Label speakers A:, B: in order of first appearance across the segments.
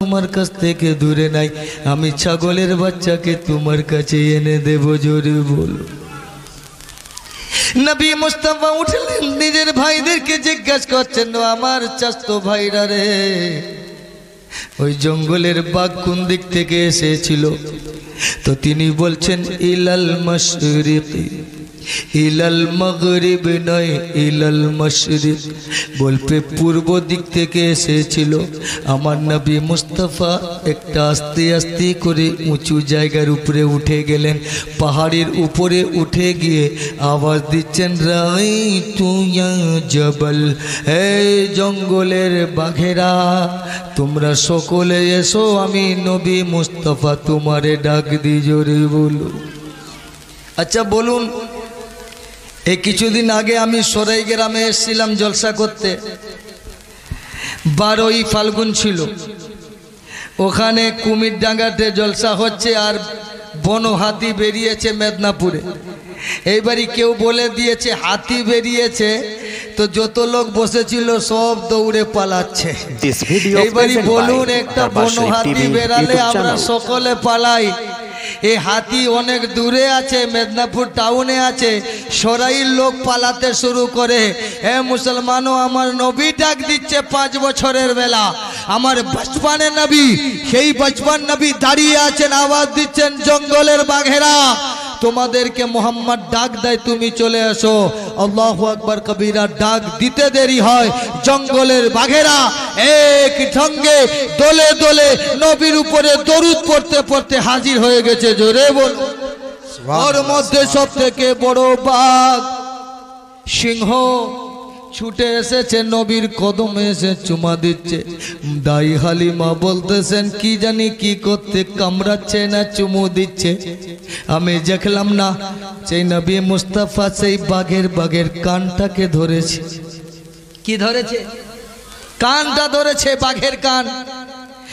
A: তোমার কাছ থেকে দূরে নাই। আমি ছাগলের বাচ্চাকে তোমার কাছে এনে দেব, জোরে বলো। নবী মোস্তফা উঠলেন, নিজের ভাইদেরকে জিজ্ঞাসা করছেন আমার চাস্ত ভাইরা রে, ওই জঙ্গলের বাঘ কোন দিক থেকে এসেছিল? তো তিনি বলছেন, ইলাল মশরিফ ইলাল মগরিব নয়, ইলাল মশরিক। বলবে, পূর্ব দিক থেকে এসেছিল। আমার নবী মুস্তাফা একটা আস্তে আস্তে করে উঁচু জায়গার উপরে উঠে গেলেন। পাহাড়ের উপরে উঠে গিয়ে আওয়াজ দিচ্ছেন রাই তুইয়া জবল এই জঙ্গলের বাঘেরা, তোমরা সকলে এসো, আমি নবী মুস্তাফা তোমারে ডাক দি জোরে বলো আচ্ছা বলুন এই কিছুদিন আগে আমি সরাই গ্রামে এসেছিলাম জলসা করতে। বারোই ফাল্গুন ছিল। ওখানে কুমির ডাঙ্গাতে জলসা হচ্ছে আর বন হাতি বেরিয়েছে মেদিনীপুরে। এইবারই কেউ বলে দিয়েছে হাতি বেরিয়েছে। তো যত লোক বসেছিল সব দৌড়ে পালাচ্ছে। এইবারই বলুন একটা বন হাতি বেরালে আমরা সকলে পালাই। এই হাতি অনেক দূরে আছে, মেদিনীপুর টাউনে আছে। সরাইল লোক পালাতে শুরু করে। এ মুসলমানও আমার নবী ডাক দিচ্ছে পাঁচ বছরের বেলা। আমার বচপানের নবী, সেই বচপান নবী দাঁড়িয়ে আছেন, আওয়াজ দিচ্ছেন জঙ্গলের বাঘেরা। তোমাদেরকে মোহাম্মদ ডাক দেয় তুমি চলে এসো। আল্লাহ আকবর কবিরা ডাক দিতে দেরি হয়। জঙ্গলের বাঘেরা এক ঢঙ্গে দলে দলে নবীর উপরে দরুদ পড়তে পড়তে হাজির হয়ে গেছে। জোরে বল। ওর মধ্যে সব থেকে বড় বাঘ সিংহ। ছুটে এসেছে নবীর কদমে এসে চুমা দিচ্ছে। দাই হালিমা বলতেছেন কি জানি কি করতে কামড়াচ্ছে না চুমু দিচ্ছে? আমি দেখলাম না সেই নবী মুস্তাফা সেই বাঘের বাঘের কানটাকে ধরেছে। কি ধরেছে? কানটা ধরেছে বাঘের কান।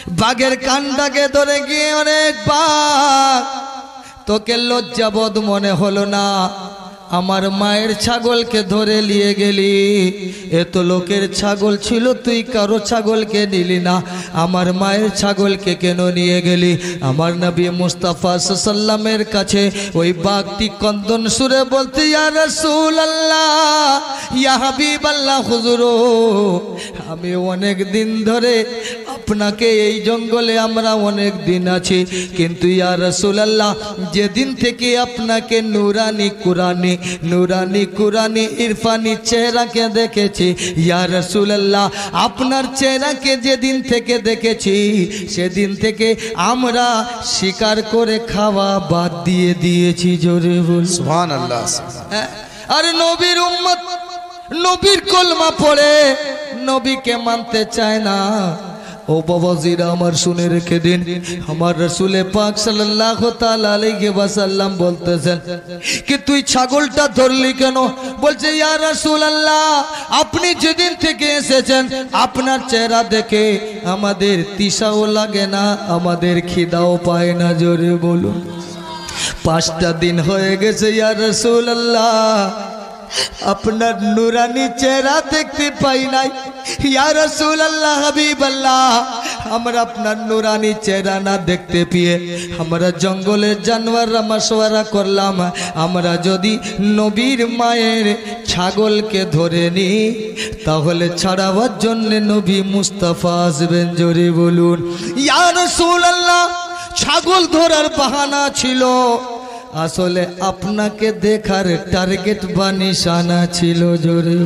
A: বাঘের কানটাকে ধরে গিয়ে অনেক বাঘ। তোকে লজ্জাবোধ মনে হলো না। আমার মায়ের ছাগলকে ধরে নিয়ে গেলি। এত লোকের ছাগল ছিল, তুই কারও ছাগলকে নিলি না। আমার মায়ের ছাগলকে কেন নিয়ে গেলি? আমার নবী মুস্তাফা সাল্লামের কাছে ওই বাঘটি কন্দন সুরে বলতে আল্লাহ হুজুরো, আমি অনেক দিন ধরে আপনাকে এই জঙ্গলে আমরা অনেক দিন আছি। কিন্তু ইয়া রাসূলুল্লাহ যেদিন থেকে আপনাকে নুরানি কুরানি নুরানি কুরানি ইরফানি চেহারাকে দেখেছি ইয়া রাসূলুল্লাহ আপনার চেহারাকে যেদিন থেকে দেখেছি সেদিন থেকে আমরা শিকার করে খাওয়া বাদ দিয়ে দিয়েছি জোরে বল।
B: সুবহান আল্লাহ
A: হ্যাঁ? আর নবীর উম্মত নবীর কলমা পড়ে নবীকে মানতে চায় না। ও বাবাজিরা, আমার শুনে রেখে দিন। আমার রসুলে পাক আলাইহি ওয়াসাল্লাম বলতেছেন, কি তুই ছাগলটা ধরলি কেন? বলছে, ইয়া রাসূলুল্লাহ, আপনি যেদিন থেকে এসেছেন, আপনার চেহারা দেখে আমাদের তিসাও লাগে না, আমাদের খিদাও পায় না, জোরে বলুন। পাঁচটা দিন হয়ে গেছে, ইয়া রাসূলুল্লাহ। আপনার নুরানি চেহারা দেখতে পাই নাই। ইয়া রাসূলুল্লাহ, হাবিবাল্লাহ, আমরা আপনার নুরানি চেহারা না দেখতে পেয়ে আমরা জঙ্গলের জানোয়াররা মাসোয়ারা করলাম। আমরা যদি নবীর মায়ের ছাগলকে ধরে নি তাহলে ছাড়াবার জন্যে নবী মুস্তাফা আসবেন, জোরে বলুন। ইয়া আল্লাহ ছাগল ধরার বাহানা ছিল। আসলে আপনাকে দেখার টার্গেট বা নিশানা ছিল জোরে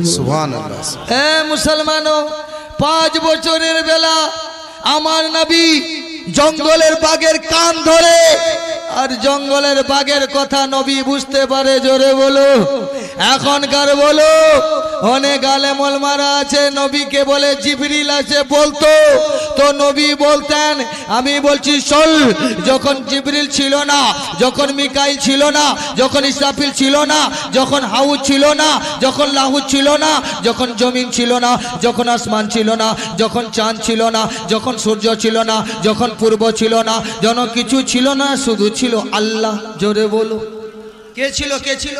A: মুসলমানও পাঁচ বছরের বেলা আমার নবী জঙ্গলের বাঘের কান ধরে। আর জঙ্গলের বাঘের কথা নবী বুঝতে পারে, জোরে বলো। এখনকার বলো, অনেক আলেমল মারা আছে, নবীকে বলে জিবরিল আছে, বলতো। তো নবী বলতেন, আমি বলছি চল যখন জিবরিল ছিল না, যখন মিকাইল ছিল না, যখন ইসরাফিল ছিল না, যখন হাউদ ছিল না, যখন লাহু ছিল না, যখন জমিন ছিল না, যখন আসমান ছিল না, যখন চাঁদ ছিল না, যখন সূর্য ছিল না, যখন পূর্ব ছিল না, যেন কিছু ছিল না, শুধু ছিল আল্লাহ। জোরে বলো। কে ছিল কে ছিল?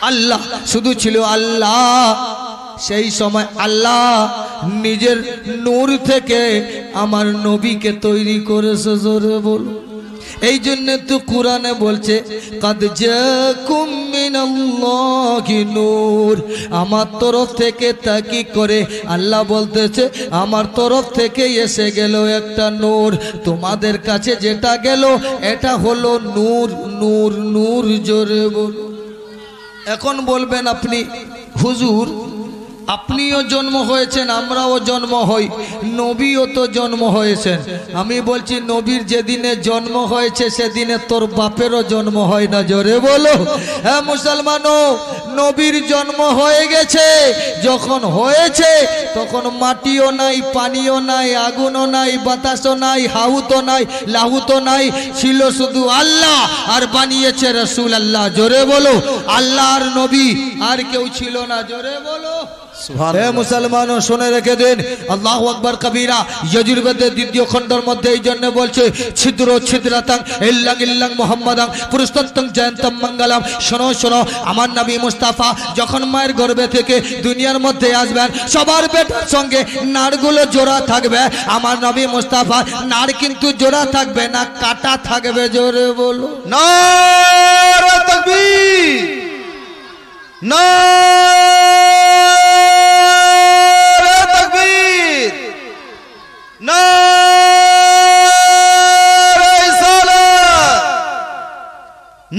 A: আল্লাহ। শুধু ছিল আল্লাহ। সেই সময় আল্লাহ নিজের নূর থেকে আমার নবীকে তৈরি করেছে, জোরে বল। এই জন্য তো কোরআনে বলছে নূর। আমার তরফ থেকে তাকি করে? আল্লাহ বলতেছে, আমার তরফ থেকে এসে গেল একটা নূর। তোমাদের কাছে যেটা গেল, এটা হলো নূর নূর নূর, জোরে বল এখন বলবেন আপনি, হুজুর আপনিও জন্ম হয়েছেন, আমরাও জন্ম হই, নবীও তো জন্ম হয়েছেন। আমি বলছি, নবীর যেদিনে জন্ম হয়েছে, সেদিনে তোর বাপেরও জন্ম হয় না, জোরে বলো। হ্যাঁ মুসলমানও, নবীর জন্ম হয়ে গেছে, যখন হয়েছে, তখন মাটিও নাই, পানিও নাই, আগুনও নাই, বাতাসও নাই হাউতো নাই লাহুতো নাই, ছিল শুধু আল্লাহ, আর বানিয়েছে রসুল আল্লাহ জোরে বলো। আল্লাহ আর নবী আর কেউ ছিল না, জোরে বলো। হে মুসলমান শুনে রেখে দিন। আল্লাহ আকবর কবিরা যজুর্বেদের দ্বিতীয় খণ্ডের মধ্যে এই জন্য বলছে ছিদ্র ছিদ্রাতং ইল্লাং ইল্লাং মোহাম্মদাং পুরুষোত্তম জয়ন্তম মঙ্গলম। শোনো শোনো আমার নবী মুস্তাফা যখন মায়ের গর্বে থেকে দুনিয়ার মধ্যে আসবেন সবার বেটার সঙ্গে নাড়গুলো জোড়া থাকবে। আমার নবী মুস্তাফা নাড় কিন্তু জোড়া থাকবে না কাটা থাকবে জোরে বলো।
B: নারে তকবীর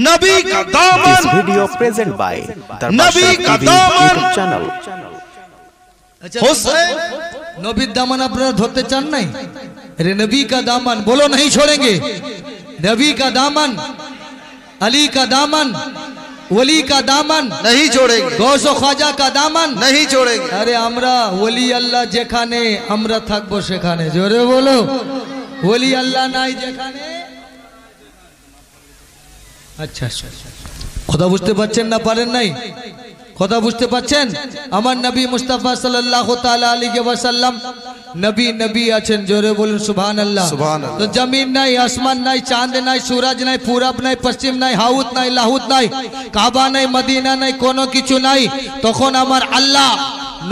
B: নবী का
C: This
B: दामन
C: video present by
B: Nabi
C: Darbashah
B: ka
C: TV
B: daman.
C: YouTube channel.
A: আচ্ছা
B: हुसैन
A: नबी दामन আপনারা ধরতে চান নাই अरे नबी का दामन बोलो नहीं छोड़ेंगे नबी का दामन अली का दामन वली का दामन
B: नहीं छोड़ेंगे
A: গৌস খাজা का दामन
B: नहीं छोड़ेंगे
A: আরে আমরা ওলি আল্লাহ যেখানে আমরা থাকবো সেখানে জোরে বলো ওলি আল্লাহ নাই যেখানে আচ্ছা কথা বুঝতে পারছেন না পারেন নাই? কথা বুঝতে পারছেন? আমার নবী মুস্তাফা তাআলা আলাইহি ওয়াসাল্লাম নবী নবী আছেন জোরে বলুন সুবহানাল্লাহ।
B: সুবহানাল্লাহ।
A: তো জমিন নাই আসমান নাই চাঁদ নাই সূরজ নাই পূরব নাই পশ্চিম নাই হাউত নাই লাহুত নাই কাবা নাই মদিনা নাই কোনো কিছু নাই। তখন আমার আল্লাহ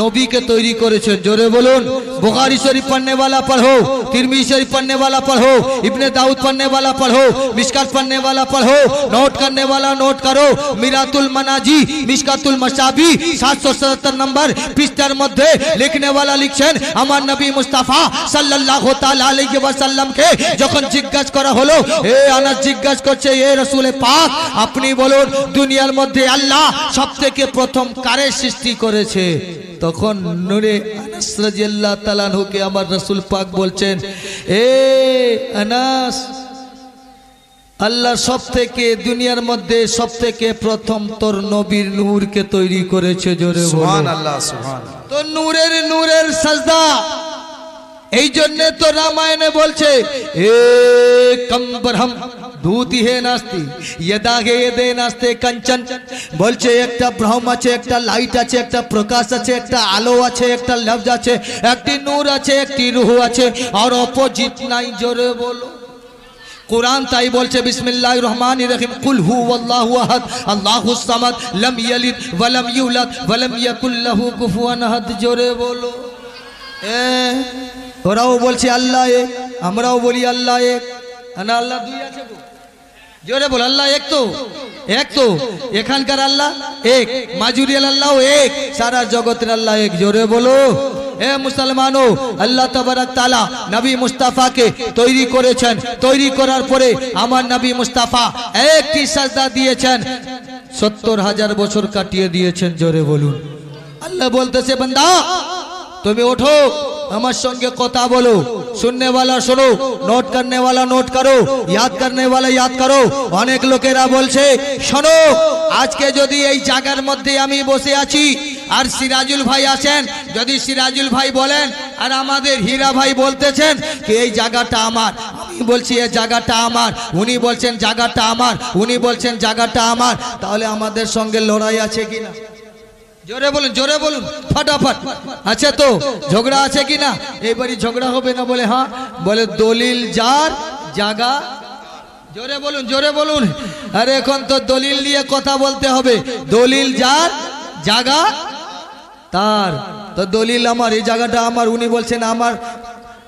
A: নবীকে তৈরি করেছেন। জোরে বলুন বোকারি শরীফ পড়নেওয়ালা পড়ো তিরমি শরীফ পড়নেওয়ালা পড়ো, ইবনে দাউদ পড়নেওয়ালা পড়ো মিসকাত পড়নেওয়ালা পড়ো, নোট করনেওয়ালা নোট করো। মিরাতুল মানাজি মিসকাতুল মশাবি, সাতশো সাতাত্তর নম্বর পৃষ্ঠার মধ্যে লিখনেওয়ালা লিখছেন, আমার নবী মুস্তাফা সাল্লাহ তালিকে ওয়াসাল্লামকে যখন জিজ্ঞাসা করা হলো, এ আনা জিজ্ঞাসা করছে, এ রসুলে পাক, আপনি বলুন, দুনিয়ার মধ্যে আল্লাহ সব থেকে প্রথম কারে সৃষ্টি করেছে? তখন নূরে আনাস রাজিয়াল্লাহ তালানহুকে আমার রসুল পাক বলছেন এ আনাস আল্লাহ সব থেকে দুনিয়ার মধ্যে সব থেকে প্রথম তোর নবীর নূরকে তৈরি করেছে জোরে তো নূরের নূরের সাজদা এই জন্যে তো রামায়ণে বলছে এ কম্বরহম ধুতি হে নাস্তি ইয়েদাগে এদে নাস্তে কাঞ্চন বলছে একটা ব্রহ্ম আছে একটা লাইট আছে একটা প্রকাশ আছে একটা আলো আছে একটা লফজ আছে একটি নূর আছে একটি রুহ আছে আর অপোজিট নাই জোরে বলো কোরআন তাই বলছে বিসমিল্লাহির রহমানির রহিম কুল হু আল্লাহু আহাদ আল্লাহুস সামাদ লাম ইয়ালিদ ওয়া লাম ইউলাদ ওয়া লাম ইয়াকুল লাহু কুফুয়ান আহাদ জোরে বলো এ ওরাও বলছে আল্লাহ এক আমরাও বলি আল্লাহ এক আল্লাহ দুই আছে গো জোরে বল, আল্লাহ এক তো এক তো। এখানকার আল্লাহ এক, মাজুরিয়াল আল্লাহ এক, সারা জগতের আল্লাহ এক। জোরে বলো। হে মুসলমানো আল্লাহ তবরক তালা নবী মুস্তাফাকে তৈরি করেছেন। তৈরি করার পরে আমার নবী মুস্তাফা একটি সাজদা দিয়েছেন। সত্তর হাজার বছর কাটিয়ে দিয়েছেন, জোরে বলুন। আল্লাহ বলতেছে, বান্দা তুমি ওঠো আমার সঙ্গে কথা বলো सुनने वाला শোনো নোট करने वाला নোট করো याद करने वाला याद করো অনেক লোকেরা বলছে শোনো আজকে যদি এই জায়গার মধ্যে আমি বসে আছি আর সিরাজুল ভাই আসেন যদি সিরাজুল ভাই বলেন আর আমাদের হীরা ভাই বলতেছেন কি এই জায়গাটা আমার আমি বলছি এই জায়গাটা আমার উনি বলছেন জায়গাটা আমার উনি বলছেন জায়গাটা আমার তাহলে আমাদের সঙ্গে লড়াই আছে কিনা জোরে বলুন জোরে বলুন, ফটাফট। আছে তো? ঝগড়া আছে কি না? এবারই ঝগড়া হবে না বলে হ্যাঁ? বলে দলিল যার জাগা। জোরে বলুন জোরে বলুন। আরে, এখন তো দলিল নিয়ে কথা বলতে হবে। দলিল যার জাগা তার। তো দলিল আমার, এই জায়গাটা আমার, উনি বলছেন আমার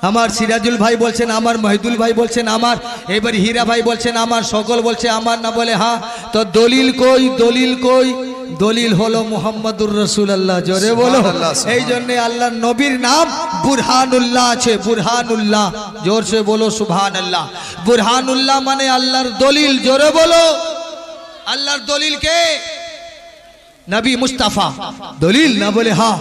A: আমার সিরাজুল ভাই বলছেন আমার, মহিদুল ভাই বলছেন আমার, এবার হীরা ভাই বলছেন আমার, সকল বলছে আমার না বলে হ্যাঁ? তো দলিল কই দলিল কই? দলিল হলো মোহাম্মদুর রসুল আল্লাহ জোরে বলো। এই জন্য আল্লাহ নবীর নাম বুরহানুল্লাহ আছে বুরহানুল্লাহ। জোর সে বলো সুবহান আল্লাহ বুরহানুল্লাহ মানে আল্লাহর দলিল জোরে বলো। আল্লাহর দলিল কে? নবী মুস্তাফা। দলিল না বলে হ্যাঁ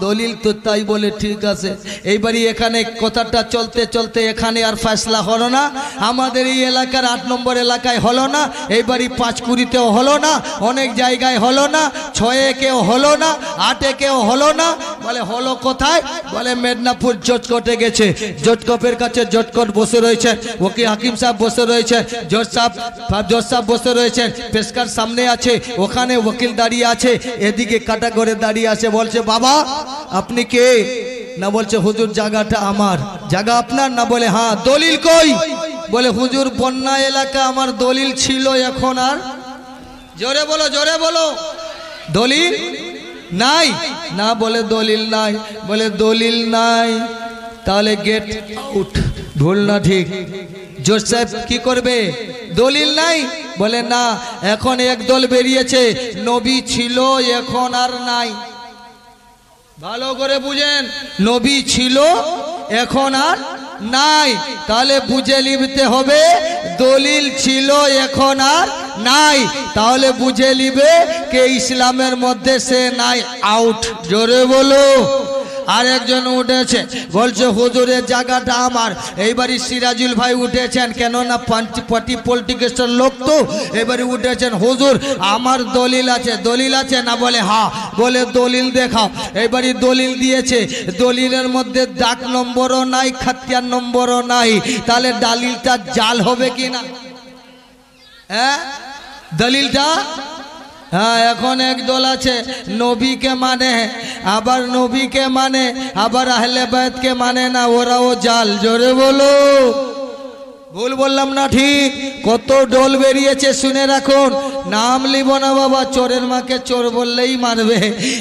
A: দলিল তো তাই বলে ঠিক আছে। এইবারই এখানে কথাটা চলতে চলতে এখানে আর ফয়সলা হলো না। আমাদের এই এলাকার আট নম্বর এলাকায় হলো না। এইবারই পাঁচকুড়িতেও হলো না। অনেক জায়গায় হলো না। ছয়ে কেউ হলো না। আটে কেউ হলো না। বলে, হলো কোথায়? বলে, মেদিনীপুর জটকটে গেছে। জজকপের কাছে জটকট বসে রয়েছে। ওকে হাকিম সাহেব বসে রয়েছে। জজ সাহেব জজ সাহেব বসে রয়েছেন পেশকার সামনে আছে। ওখানে ওকিল দাঁড়িয়ে আছে। এদিকে কাটা করে দাঁড়িয়ে আছে। বলছে, বাবা আপনি কে? না বলছে, হুজুর, জায়গাটা আমার। জায়গা আপনার না বলে হ্যাঁ দলিল কই? বলে, হুজুর, বন্যা এলাকা আমার দলিল ছিল এখন আর। জোরে বলো জোরে বলো। দলিল নাই? না বলে, দলিল নাই। বলে, দলিল নাই। তাহলে গেট আউট ভুল না ঠিক? জোর সাহেব কি করবে? দলিল নাই? বলে, না, এখন এক দল বেরিয়েছে। নবী ছিল, এখন আর নাই। ভালো করে বুঝেন। নবী ছিল, এখন আর নাই। তাহলে বুঝে লিখতে হবে, দলিল ছিল, এখন আর নাই। তাহলে বুঝে লিবে কে ইসলামের মধ্যে সে নাই আউট জোরে বলো। আর একজন উঠেছে, বলছে, হুজুরের জায়গাটা আমার। এইবারই সিরাজুল ভাই উঠেছেন, কেননা পার্টি পলিটিক্সের লোক তো। এবারে উঠেছেন, হুজুর, আমার দলিল আছে। দলিল আছে না বলে? হ্যাঁ বলে দলিল দেখাও। এবারই দলিল দিয়েছে, দলিলের মধ্যে ডাক নম্বরও নাই খাতিয়ার নম্বরও নাই। তাহলে ডালিলটা জাল হবে কি না হ্যাঁ? দলিলটা হ্যাঁ এখন এক দল আছে, নবীকে মানে আবার নবীকে মানে আবার আহলে বায়তকে মানে না, ওরাও জাল, জোরে বলো। ভুল বললাম না ঠিক কত ডোল বেরিয়েছে শুনে রাখুন নাম লিব না বাবা চোরের মাকে চোর বললেই মারবে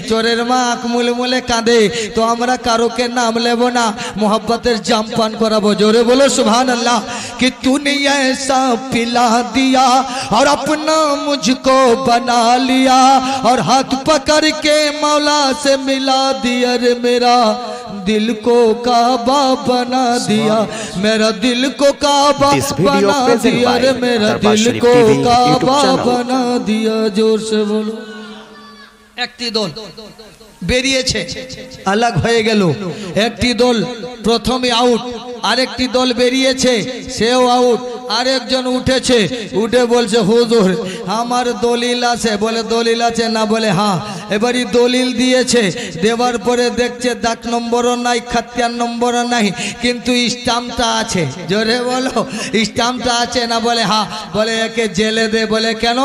A: চোরের মা আঁক মুলে মুলে কাঁদে তো আমরা কারোকে নাম নেব না মোহব্বতের জাম পান করাবো জোরে বলো সুভান আল্লাহ कि तूने ऐसा पिला दिया और अपना मुझको बना लिया और हाथ पकड़ के मौला से मिला दिया रे मेरा दिल को काबा बना दिया मेरा दिल को काबा
C: This video
A: बना
C: present
A: दिया
C: by
A: रे मेरा
C: Darbar
A: दिल
C: Sharif
A: को
C: TV YouTube
A: काबा
C: channel.
A: बना दिया जोर से बोलो একটি দল বেরিয়েছে আলাগ হয়ে গেল একটি দল প্রথমে আউট আরেকটি দল বেরিয়েছে, সেও আউট আরেকজন উঠেছে, উঠে বলছে, হুজুর, আমার দলিল আছে। বলে, দলিল আছে না? বলে হ্যাঁ। এবারই দলিল দিয়েছে। দেওয়ার পরে দেখছে দাগ নম্বরও নাই খাতিয়ার নম্বরও নাই, কিন্তু স্টাম্পটা আছে। জোরে বলো, স্টাম্পটা আছে না? বলে হ্যাঁ। বলে, একে জেলে দে। বলে, কেন?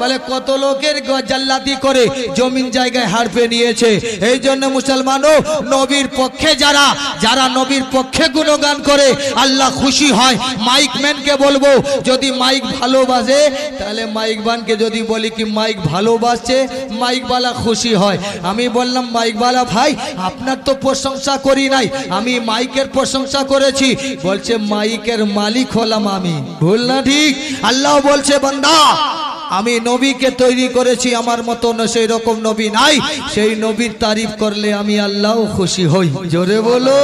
A: বলে, কত লোকের জাল্লাতি করে জমিন জায়গায় হারপে নিয়েছে এই জন্য মুসলমানও নবীর পক্ষে যারা যারা নবীর পক্ষে গুণগান করে, আল্লাহ খুশি হয়। মাইক ম্যানকে বলব, যদি মাইক ভালোবাসে, তাহলে মাইক বানকে যদি বলি কি, মাইক ভালোবাসছে মাইকবালা খুশি হয়। আমি বললাম মাইকবালা ভাই, আপনার তো প্রশংসা করি নাই। আমি মাইকের প্রশংসা করেছি। বলছে, মাইকের মালিক হলাম আমি। ভুল না ঠিক? আল্লাহ বলছে, বান্দা, আমি নবীকে তৈরি করেছি, আমার মতন সেই রকম নবী নাই। সেই নবীর তারিফ করলে আমি আল্লাহ খুশি হই। জোরে বলো।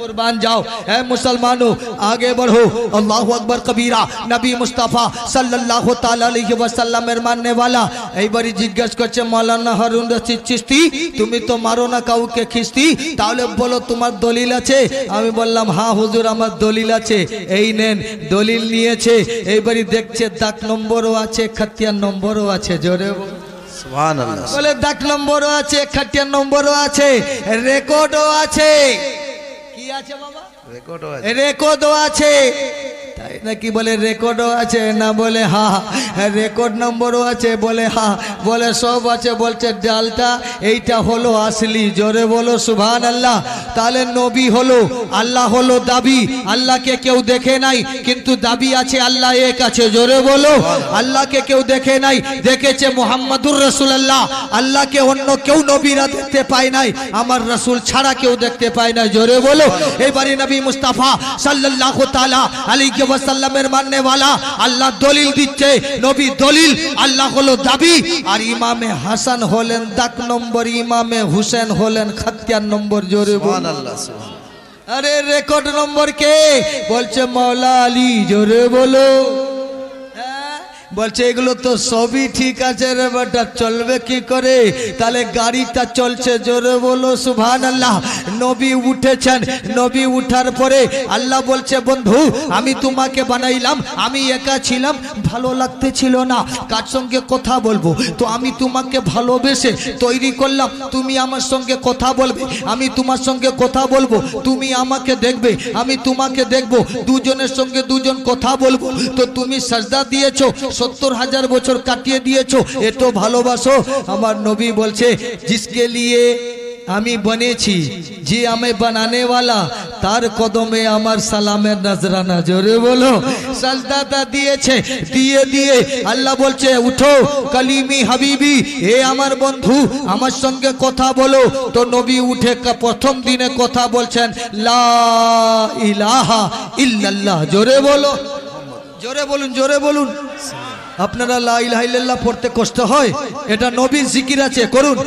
A: कुर्बान जाओ है मुसलमानों आगे बढ़ो अल्लाह अकबर कबीरा नबी मुस्तफ़ा सल्लल्लाहु ताला अलैहि वसल्लम এর মাননে वाला এইবারই জিজ্ঞেস করছে মাওলানা হারুন রশিদ চিশতি তুমি তো মারো না কাউকে খিস্তি তাহলে বলো তোমার দলিল আছে আমি বললাম হ্যাঁ হুজুর আমার দলিল আছে এই নেন দলিল নিয়েছে এইবারই দেখছে দাগ নম্বরও আছে খাতিয়ার নম্বরও আছে জোরে বলো।
B: সুবহানাল্লাহ
A: বলে দাগ নম্বরও আছে খাটিয়ার নম্বরও আছে রেকর্ডও আছে কি আছে বাবা?
B: রেকর্ড
A: রেকর্ডও আছে। তাই নাকি বলে রেকর্ডও আছে? না বলে হা রেকর্ড নম্বরও আছে, বলে হা, বলে সব আছে, বলছে ডালটা, এইটা হলো আসলি। জোরে বলো সুভান আল্লাহ তাহলে নবী হলো, আল্লাহ হলো দাবি। আল্লাহকে কেউ দেখে নাই, কিন্তু দাবি আছে, আল্লাহ এক আছে। জোরে বলো, আল্লাহকে কেউ দেখে নাই, দেখেছে মোহাম্মদুর রসুল্লাহ আল্লাহকে অন্য কেউ নবীরা দেখতে পায় নাই, আমার রসুল ছাড়া কেউ দেখতে পায় না জোরে বলো, এবারে নবী মুস্তাফা সাল্লাল্লাহু তাআলা আলাইহি ওয়াসাল্লামের মাননে ওয়ালা আল্লাহ দলিল দিচ্ছে নবী দলিল আল্লাহ হলো দাবি। আর ইমামে হাসান হলেন দাক নম্বর ইমামে হুসেন হলেন খাতিয়ার নম্বর জোরে আরে রেকর্ড নম্বর কে? বলছে মাওলা আলী জোরে বলো? বলছে, এগুলো তো সবই ঠিক আছে রে বেটা, চলবে কি করে? তাহলে গাড়িটা চলছে, জোরে বলো সুভান আল্লাহ নবী উঠেছেন, নবী উঠার পরে আল্লাহ বলছে, বন্ধু, আমি তোমাকে বানাইলাম, আমি একা ছিলাম, ভালো লাগতে ছিল না। কার সঙ্গে কথা বলব? তো আমি তোমাকে ভালোবেসে তৈরি করলাম, তুমি আমার সঙ্গে কথা বলবে, আমি তোমার সঙ্গে কথা বলব, তুমি আমাকে দেখবে, আমি তোমাকে দেখব, দুজনের সঙ্গে দুজন কথা বলব। তো তুমি সাজদা দিয়েছ সত্তর হাজার বছর কাটিয়ে দিয়েছ, এত ভালোবাসো। আমার নবী বলছে, জিসকে লিয়ে আমি বনেছি যে আমি বানানে वाला তার কদমে আমার সালামের নজরানা। জোরে বলো। সাজদাটা দিয়েছে, দিয়ে দিয়ে আল্লাহ বলছে, উঠো, কালিমি হাবিবি, এ আমার বন্ধু, আমার সঙ্গে কথা বলো। তো নবী উঠে প্রথম দিনে কথা বলছেন, লা ইলাহা ইল্লাল্লাহ। জোরে বলো। জোরে বলুন জোরে বলুন। আপনারা লাইলাহ পড়তে কষ্ট হয়, এটা নবীন জিকির আছে, করুন।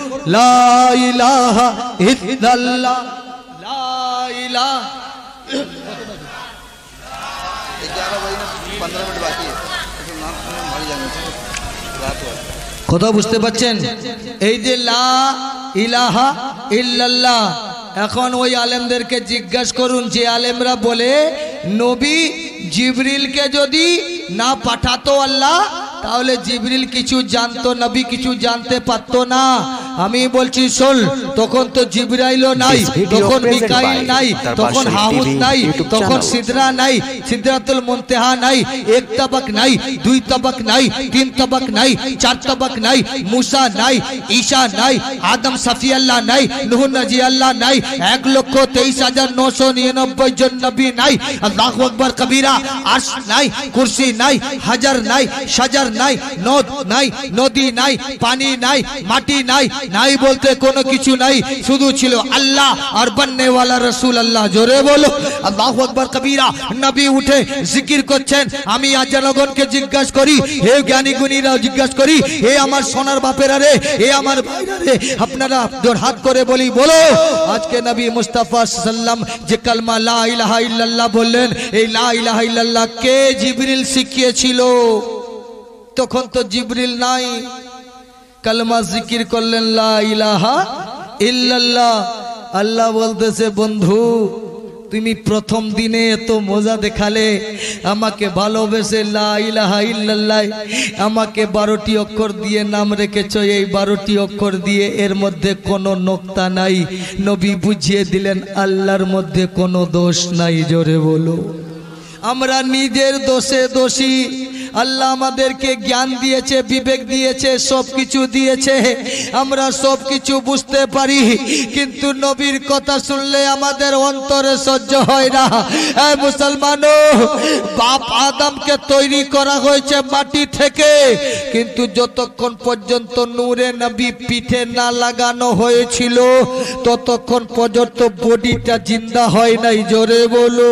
A: কথা বুঝতে পারছেন? এই যে লা ইলাহা ইল্লাল্লাহ এখন ওই আলেমদেরকে জিজ্ঞাসা করুন, যে আলেমরা বলে, নবী জিবরিলকে যদি না পাঠাতো আল্লাহ, তাহলে জিবরিল কিছু জানতো, নবী কিছু জানতে পারতো না। আমি বলছি শোন তখন তো জিবরাইলও নাই তখন মিকাইল নাই তখন হাউস নাই তখন সিদরা নাই সিদরাতুল মুনতাহা নাই এক তবক নাই দুই তবক নাই তিন তবক নাই চার তবক নাই মুসা নাই ঈশা নাই আদম সাফি আল্লাহ নাই নূহ নজি আল্লাহ নাই এক লক্ষ তেইশ হাজার নশো নিরানব্বই জন নবী নাই আল্লাহ আকবর কবিরা আরশ নাই কুরসি নাই হাজার নাই সাজার নাই নদ নাই নদী নাই পানি নাই মাটি নাই নাই বলতে কোনো কিছু নাই, শুধু ছিল আল্লাহ আর বন্নে ওয়ালা রসুল আল্লাহ। জোরে বলো। আল্লাহ আকবর কবিরা, নবী উঠে জিকির করছেন। আমি আজ জনগণকে জিজ্ঞাসা করি, হে জ্ঞানী গুণীরা জিজ্ঞাসা করি, হে আমার সোনার বাপেরা রে, হে আমার ভাইরা রে, আপনারা জোর হাত করে বলি, বলো। আজকে নবী মুস্তাফা সাল্লাম যে কালমা লা ইলাহা ইল্লাল্লাহ বললেন, এই লা ইলাহা ইল্লাল্লাহ কে জিবরিল শিখিয়েছিল? তখন তো জিবরিল নাই। কালমা জিকির করলেন, লা ইলাহা আল্লাহ বলতেছে, বন্ধু, তুমি প্রথম দিনে এত মজা দেখালে, আমাকে ভালোবেসে আমাকে বারোটি অক্ষর দিয়ে নাম রেখেছ, এই বারোটি অক্ষর দিয়ে এর মধ্যে কোনো নোক্তা নাই। নবী বুঝিয়ে দিলেন, আল্লাহর মধ্যে কোনো দোষ নাই। জোরে বলো, আমরা নিজের দোষে দোষী। আল্লাহ আমাদেরকে জ্ঞান দিয়েছে, বিবেক দিয়েছে সব কিছু দিয়েছে। আমরা সব কিছু বুঝতে পারি, কিন্তু নবীর কথা শুনলে আমাদের অন্তরে সহ্য হয় না। এই মুসলমানও, বাপ আদমকে তৈরি করা হয়েছে মাটি থেকে, কিন্তু যতক্ষণ পর্যন্ত নূরে নবী পিঠে না লাগানো হয়েছিল, ততক্ষণ পর্যন্ত বডিটা জিন্দা হয় নাই। জোরে বলো।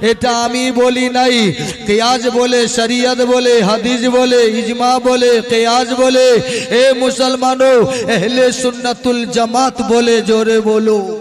A: এটা আমি বলি নাই। কেয়াজ বলে, শরিয়ত বলে, হাদিস বলে, ইজমা বলে, কেয়াজ বলে। এ মুসলমানো এহলে সুন্নতুল জামাত বলে, জোরে বলো।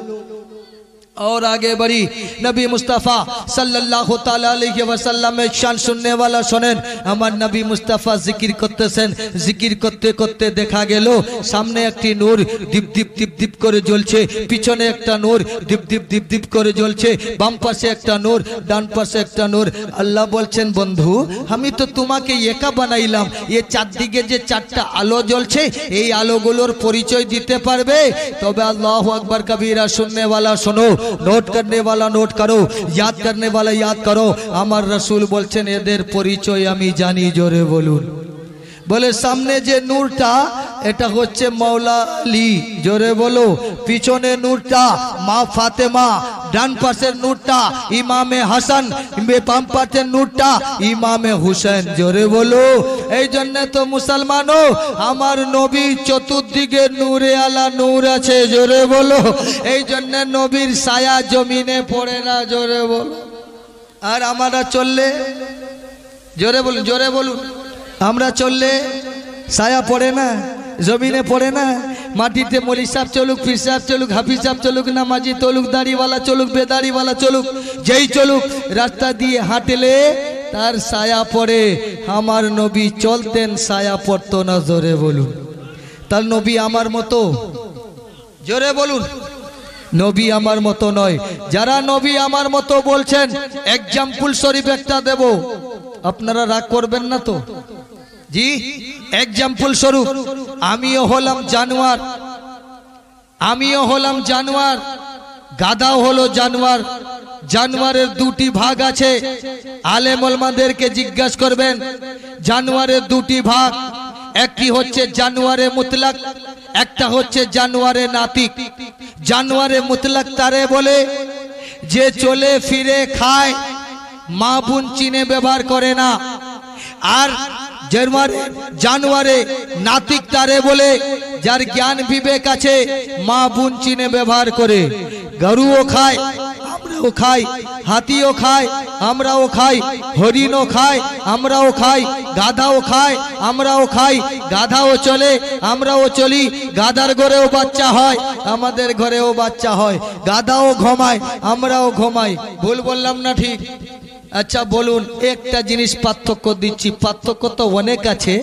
A: और आगे बढ़ी नबी मुस्तफ़ा सल्लल्लाहु ताला अलैहि वसल्लम में शान सुनने वाला শোনেন আমার নবী মুস্তাফা জিকির করতেছেন জিকির করতে করতে দেখা গেল সামনে একটি নূর দীপ দীপ দীপ দীপ করে জ্বলছে পিছনে একটা নূর দীপ দীপ দীপ দীপ করে জ্বলছে বাম পাশে একটা নূর ডান পাশে একটা নূর আল্লাহ বলছেন বন্ধু আমি তো তোমাকে একা বানাইলাম এ চারদিকে যে চারটা আলো জ্বলছে এই আলোগুলোর পরিচয় দিতে পারবে তবে আল্লাহ আকবর কবিরা শুননে वाला শোনো নোট করনে वाला নোট করো याद करने वाला याद करो আমার রসুল বলছেন এদের পরিচয় আমি জানি জোরে বলুন বলে, সামনে যে নূরটা, এটা হচ্ছে মৌলা আলী। জোরে বলো, পিছনে নূরটা, মা ফাতেমা, ডান পাশের নূরটা, ইমামে হাসান বাম নূরটা, ইমামে হুসেন। জোরে বলো, এই জন্য তো মুসলমানও, আমার নবী চতুর্দিকে নূরে আলা নূর আছে। জোরে বলো, এই জন্য নবীর ছায়া জমিনে পড়ে না। জোরে বলো, আর আমারা চললে, জোরে বলুন জোরে বলুন। আমরা চললে ছায়া পড়ে না, জমিনে পড়ে না, মাটিতে মলি সাহেব চলুক, পীর সাহেব চলুক, হাফিজ সাহেব চলুক, নামাজি চলুক, দাড়িওয়ালা চলুক, বেদাড়িওয়ালা চলুক, যেই চলুক, রাস্তা দিয়ে হাঁটলে তার ছায়া পড়ে। আমার নবী চলতেন, ছায়া পড়তো না, জোরে বলুন। তার নবী আমার মতো। জোরে বলুন। নবী আমার মতো নয়। যারা নবী আমার মতো বলছেন এক্সাম্পল শরীফ একটা দেব। আপনারা রাগ করবেন না তো? জি এক্সাম্পল স্বরূপ, আমিও হলাম জানোয়ার। আমিও হলাম জানোয়ার, গাদাও হলো জানোয়ার। জানোয়ারের দুটি ভাগ আছে। আলেম ওলমাদেরকে জিজ্ঞাসা করবেন, জানোয়ারের দুটি ভাগ, একটি হচ্ছে জানোয়ারে মুতলাক, একটা হচ্ছে জানোয়ারে নাতিক। জানোয়ারে মুতলাক তারে বলে, যে চলে ফিরে খায় মা বোন চিনে ব্যবহার করে না। আর জানুয়ারে নাতিক তারে বলে, যার জ্ঞান বিবেক আছে, মা বোন চিনে ব্যবহার করে। গরুও খায়, আমরাও খাই, হাতিও খায়, আমরাও খাই, হরিণও খায়, আমরাও খাই, গাধাও খায়, আমরাও খাই, গাধাও চলে, আমরাও চলি, গাধার ঘরেও বাচ্চা হয়, আমাদের ঘরেও বাচ্চা হয়, গাধাও ঘুমায়, আমরাও ঘুমাই। ভুল বললাম না ঠিক? আচ্ছা বলুন, একটা জিনিস পার্থক্য দিচ্ছি। পার্থক্য তো অনেক আছে,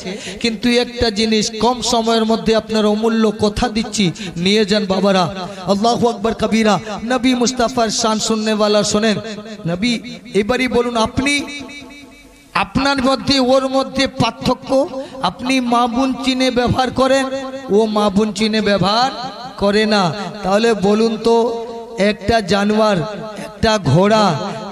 A: কিন্তু একটা জিনিস কম সময়ের মধ্যে আপনার অমূল্য কথা দিচ্ছি। নিয়ে যান বাবারা। আল্লাহ আকবর কবিরা। নবী মুস্তাফার শান শুননেওয়ালা শোনেন। নবী, এবারই বলুন, আপনি, আপনার মধ্যে, ওর মধ্যে পার্থক্য? আপনি মা বোন চিনে ব্যবহার করেন? ও মা বোন চিনে ব্যবহার করে না। তাহলে বলুন তো, একটা জানোয়ার, একটা ঘোড়া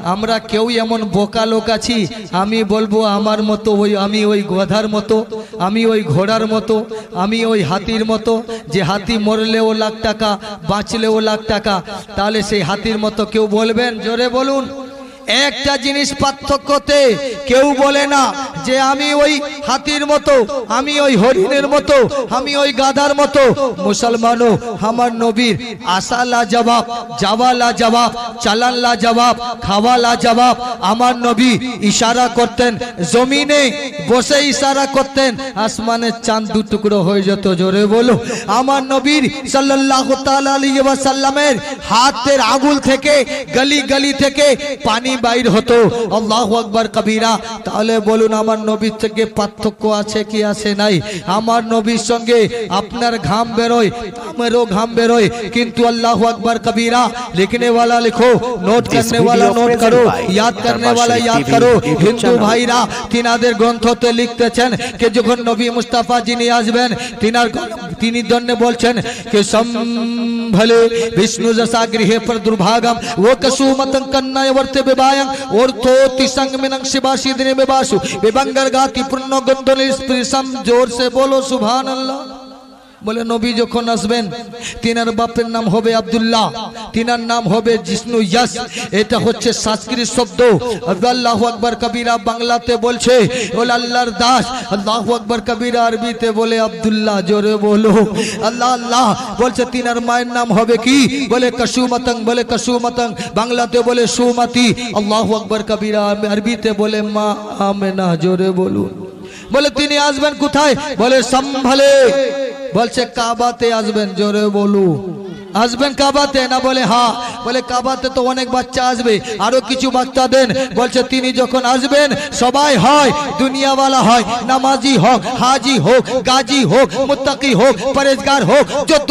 A: আমরা কেউ এমন বোকা লোক আছি, আমি বলব আমার মতো ওই, আমি ওই গধার মতো, আমি ওই ঘোড়ার মতো, আমি ওই হাতির মতো, যে হাতি মরলেও লাখ টাকা, বাঁচলেও লাখ টাকা, তাহলে সেই হাতির মতো কেউ বলবেন? জোরে বলুন। একটা জিনিস পার্থক্যতে কেউ বলে না যে আমি ওই হাতির মতো, আমি ওই হরিণের মতো, আমি ওই গাধার মতো। মুসলমানও আমার নবীর আসালা জবাব যাওয়ালা জবাব চালানলা জবাব খাওয়ালা জবাব আমার নবী ইশারা করতেন, জমিনে বসে ইশারা করতেন, আসমানের চাঁদ দু টুকরো হয়ে যেত, জোরে বলো। আমার নবীর আলাইহি ওয়াসাল্লামের হাতের আগুল থেকে, গলি গলি থেকে পানি পানি বাইর হতো। আল্লাহ আকবর কবিরা তাহলে বলুন আমার নবীর থেকে পার্থক্য আছে কি আছে নাই? আমার নবীর সঙ্গে আপনার ঘাম বেরোয় আমারও ঘাম বেরোয়। কিন্তু আল্লাহ আকবর কবিরা লিখনে লিখনেওয়ালা লিখো নোট করনেওয়ালা নোট করো ইয়াদ করনেওয়ালা ইয়াদ করো। হিন্দু ভাইরা তিনাদের গ্রন্থতে লিখতেছেন যে যখন নবী মুস্তাফা যিনি আসবেন তিনার তিনি জন্য বলছেন কে সম্ভলে বিষ্ণু জসা গৃহে পর দুর্ভাগম ও কসুমতং কন্নায় বর্তে बायंग और तो तिसंग मिनंग शिवाशी दिने में बाशु विभंगर गाती पुन्नो पुण्य गुंदुल ज़ोर से बोलो सुभान अल्लाह বলে, নবী যখন আসবেন, তিনার বাপের নাম হবে আব্দুল্লাহ, তিনার নাম হবে জিষ্ণু ইয়াস। এটা হচ্ছে সংস্কৃত শব্দ। আল্লাহ আকবর কবিরা বাংলাতে বলছে বলে আল্লাহর দাস। আল্লাহ আকবর কবিরা আরবিতে বলে, আব্দুল্লাহ, জোরে বলো। আল্লাহ আল্লাহ বলছে, তিনার মায়ের নাম হবে কি? বলে, কসুমতং। বলে, কসুমতং। বাংলাতে বলে, সুমতি। আল্লাহ আকবর কবিরা আরবিতে বলে, মা আমেনা। জোরে বলুন। বলে, তিনি আসবেন কোথায়? বলে, সম্ভালে। বলছে কাবাতে আসবেন জোরে বলু। আসবেন কাবাতে? না বলে হ্যাঁ বলে কাবাতে তো অনেক বাচ্চা আসবে, আরও কিছু বাচ্চা দেন। বলছে, তিনি যখন আসবেন, সবাই হয়, দুনিয়াওয়ালা হয়, নামাজি হোক, হাজি হোক, গাজী হোক, মুত্তাকি হোক, পরেজগার হোক, যত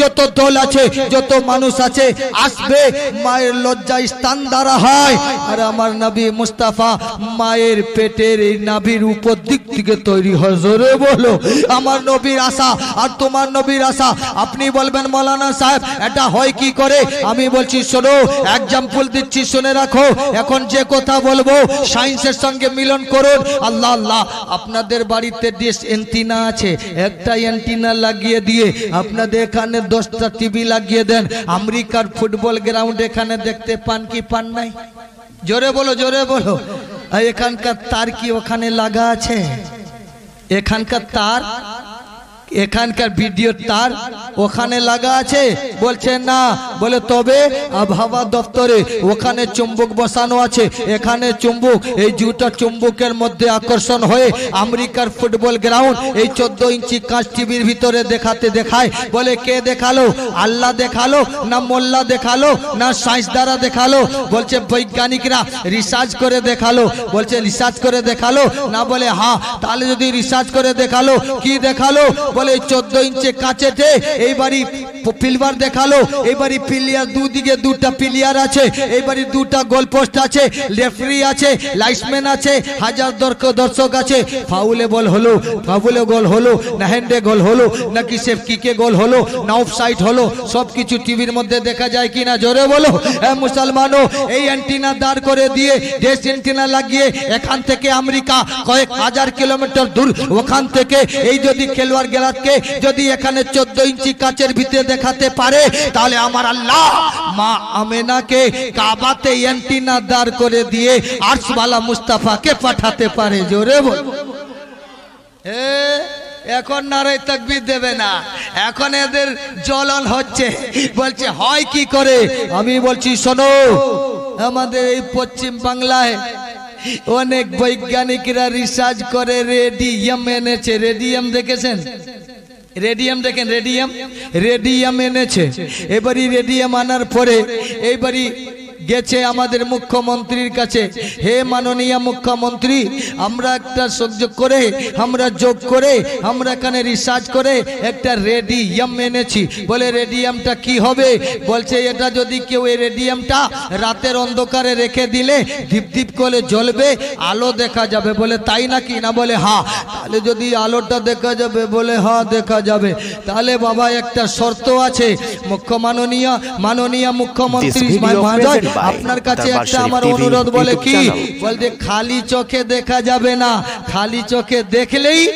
A: যত দল আছে, যত মানুষ আছে, আসবে, মায়ের লজ্জা স্থান দ্বারা হয়। আর আমার নবী মুস্তাফা মায়ের পেটের এই নাভির উপর দিক থেকে তৈরি হয়, জোরে বলো। আমার নবীর আশা আর তোমার নবীর আশা, আপনি বলবেন, মৌলানা সাহেব, এটা হয় কি করে? আমি বল বলছি, শোনো এক্সাম্পল দিচ্ছি, শুনে রাখো। এখন যে কথা বলব সায়েন্সের সঙ্গে মিলন করুন। আল্লাহ আল্লাহ, আপনাদের বাড়িতে ডিশ এন্টিনা আছে। একটা এন্টিনা লাগিয়ে দিয়ে আপনাদের এখানে দশটা টিভি লাগিয়ে দেন। আমেরিকার ফুটবল গ্রাউন্ড এখানে দেখতে পান কি পান নাই? জোরে বলো জোরে বলো। এখানকার তার কি ওখানে লাগা আছে? এখানকার তার এখানকার ভিডিও তার ওখানে লাগা আছে। বলছে, না। বলে, তবে আবহাওয়া দপ্তরে ওখানে চুম্বক বসানো আছে। এখানে চুম্বক, এই দুটা চুম্বকের মধ্যে আকর্ষণ হয়ে আমেরিকার ফুটবল গ্রাউন্ড এই চোদ্দ ইঞ্চি কাঁচ টিভির ভিতরে দেখাতে দেখায়। বলে, কে দেখাল? আল্লাহ দেখাল? না মোল্লা দেখাল? না সায়েন্স দ্বারা দেখাল? বলছে, বৈজ্ঞানিকরা রিসার্চ করে দেখাল। বলছে রিসার্চ করে দেখাল? না বলে হ্যাঁ তাহলে যদি রিসার্চ করে দেখাল, কি দেখাল? বলে চোদ্দ ইঞ্চে কাছেতে এইবারই পিলবার দেখাল। এইবারই পিলিয়ার দুদিকে দুটা পিলিয়ার আছে। এইবারই দুটা গোল পোস্ট আছে, রেফারি আছে লাইসম্যান আছে, হাজার দর্শক আছে। ফাউলে বল হলো, ফাউলে গোল হলো, না হ্যান্ডে গোল হলো, নাকি সেফ কিকে গোল হলো, না অফ সাইড হলো সব কিছু টিভির মধ্যে দেখা যায় কিনা? জোরে বলো। হ্যাঁ মুসলমানও এই অ্যান্টিনা দাঁড় করে দিয়ে, দেশ অ্যান্টিনা লাগিয়ে এখান থেকে আমেরিকা কয়েক হাজার কিলোমিটার দূর, ওখান থেকে এই যদি খেলোয়াড় গেলাতকে যদি এখানে চোদ্দ ইঞ্চি কাচের ভিতরে দেখাতে পারে, তাহলে আমার আল্লাহ মা আমেনাকে কাবাতে অ্যান্টিনা দাঁড় করে দিয়ে আর্সবালা মুস্তাফাকে পাঠাতে পারে। জোরে বল। এখন নারাই তকবির দেবে না। এখন এদের জ্বলন হচ্ছে। বলছে, হয় কি করে? আমি বলছি, শোনো, আমাদের এই পশ্চিম বাংলায় অনেক বৈজ্ঞানিকরা রিসার্চ করে রেডিয়াম এনেছে। রেডিয়াম দেখেছেন? রেডিয়াম দেখেন রেডিয়াম রেডিয়াম এনেছে। এবারই রেডিয়াম আনার পরে এইবারই গেছে আমাদের মুখ্যমন্ত্রীর কাছে। হে মাননীয় মুখ্যমন্ত্রী আমরা একটা সংযোগ করে আমরা যোগ করে আমরা এখানে রিসার্চ করে একটা রেডিয়াম এনেছি। বলে রেডিয়ামটা কি হবে? বলছে এটা যদি কেউ এই রেডিয়ামটা রাতের অন্ধকারে রেখে দিলে দীপ দীপ করে জ্বলবে আলো দেখা যাবে। বলে তাই নাকি? না বলে হা তাহলে যদি আলোটা দেখা যাবে বলে হা দেখা যাবে। তাহলে বাবা একটা শর্ত আছে। মুখ্য মাননীয় মাননীয় মুখ্যমন্ত্রী আপনার কাছে একটা আমার অনুরোধ বলে কি?
C: বল
A: বলতে খালি চোখে দেখা যাবে না। খালি চোখে দেখলেই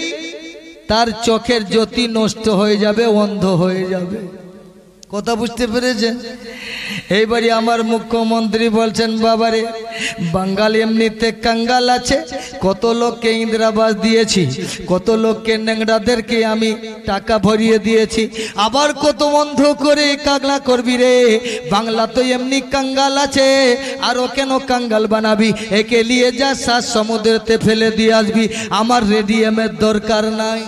A: তার চোখের জ্যোতি নষ্ট হয়ে যাবে অন্ধ হয়ে যাবে। কথা বুঝতে পেরেছেন এইবারই আমার মুখ্যমন্ত্রী বলছেন, বাবারে বাঙ্গাল এমনিতে কাঙ্গাল আছে। কত লোককে ইন্দিরাবাস দিয়েছি, কত লোককে ন্যাংরাদেরকে আমি টাকা ভরিয়ে দিয়েছি। আবার কত বন্ধ করে কাগলা করবি রে? বাংলা তো এমনি কাঙ্গাল আছে, আর ও কেন কাঙ্গাল বানাবি? একে নিয়ে যা সাত সমুদ্রেতে ফেলে দিয়ে আসবি। আমার রেডিয়ামের দরকার নাই।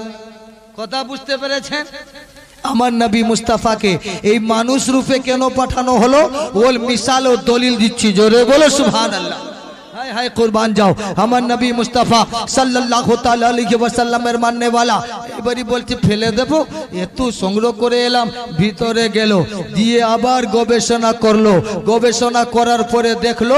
A: কথা বুঝতে পেরেছেন? আমার নবী মুস্তাফাকে, এই মানুষ রূপে কেন পাঠানো হলো? ওল মিশাল ও দলিল দিচ্ছি, জোরে বলো সুহান আল্লাহ হায় হায় কুরবান যাও আমার নবী মুস্তাফা সাল্লাল্লাহু তাআলা আলাইহি ওয়াসাল্লামের মাননে वाला। এবারই বলছে ফেলে দেব এত সংগ্রহ করে এলাম ভিতরে গেল দিয়ে আবার গবেষণা করল গবেষণা করার পরে দেখল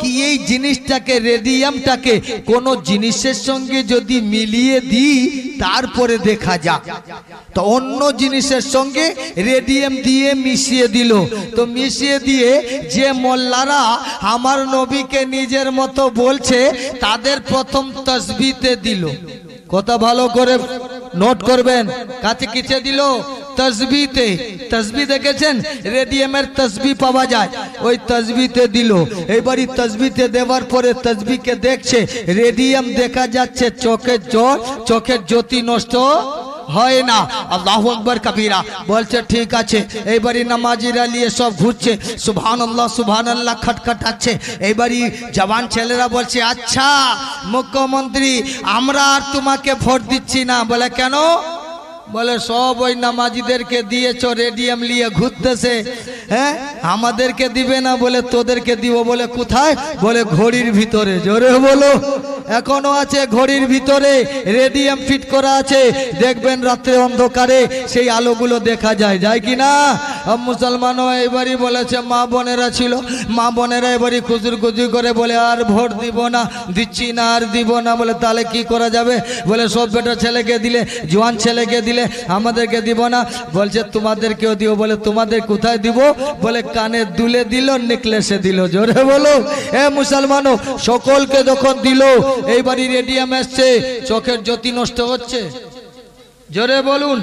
A: কি এই জিনিসটাকে রেডিয়ামটাকে কোন জিনিসের সঙ্গে যদি মিলিয়ে দিই তারপরে দেখা যাক তো অন্য জিনিসের সঙ্গে রেডিয়াম দিয়ে মিশিয়ে দিল তো মিশিয়ে দিয়ে যে মোল্লারা আমার নবীকে নিজের মতো বলছে, তাদের প্রথম তসবিতে দিল। কথা ভালো করে নোট করবেন। কাছে কিছে দিল? তসবিতে। তসবি দেখেছেন? রেডিয়ামের তসবি পাওয়া যায়। ওই তসবিতে দিল। এবারই তসবিতে দেওয়ার পরে তসবিকে দেখছে। রেডিয়াম দেখা যাচ্ছে, চোখের জোর চোখের জ্যোতি নষ্ট হয় না। আল্লাহ আকবর কবিরা বলছে, ঠিক আছে। এইবারই নামাজিরা নিয়ে সব ঘুরছে। সুভান আল্লাহ সুভান আল্লাহ খটখটাচ্ছে। এইবারই জওয়ান ছেলেরা বলছে আচ্ছা মুখ্যমন্ত্রী, আমরা আর তোমাকে ভোট দিচ্ছি না। বলে, কেন? বলে, সব ওই নামাজিদেরকে দিয়েছ, রেডিয়াম নিয়ে ঘুরতেছে। হ্যাঁ? আমাদেরকে দিবে না বলে তোদেরকে দিব বলে কোথায়? বলে, ঘড়ির ভিতরে। জোরে বলো। এখনও আছে ঘড়ির ভিতরে। রেডিয়াম ফিট করা আছে। দেখবেন রাত্রে অন্ধকারে সেই আলোগুলো দেখা যায়। যায় কি না? মুসলমানও এইবারই বলেছে, মা বোনেরা ছিল। মা বোনেরা এবারই খুচুর খুচুর করে বলে, আর ভোট দিব না, দিচ্ছি না, আর দিব না। বলে, তাহলে কি করা যাবে? বলে, সব বেটা ছেলেকে দিলে, জোয়ান ছেলেকে দিলে আমাদেরকে দিব না। বলছে, তোমাদেরকেও দিও। বলে, তোমাদের কোথায় দিব? বলে, কানে দুলে দিল, নেকলেসে দিল। জোরে বলো, এ মুসলমানও, সকলকে যখন দিল, এইবারই রেডিয়াম এসছে, চোখের জ্যোতি নষ্ট হচ্ছে। জোরে বলুন।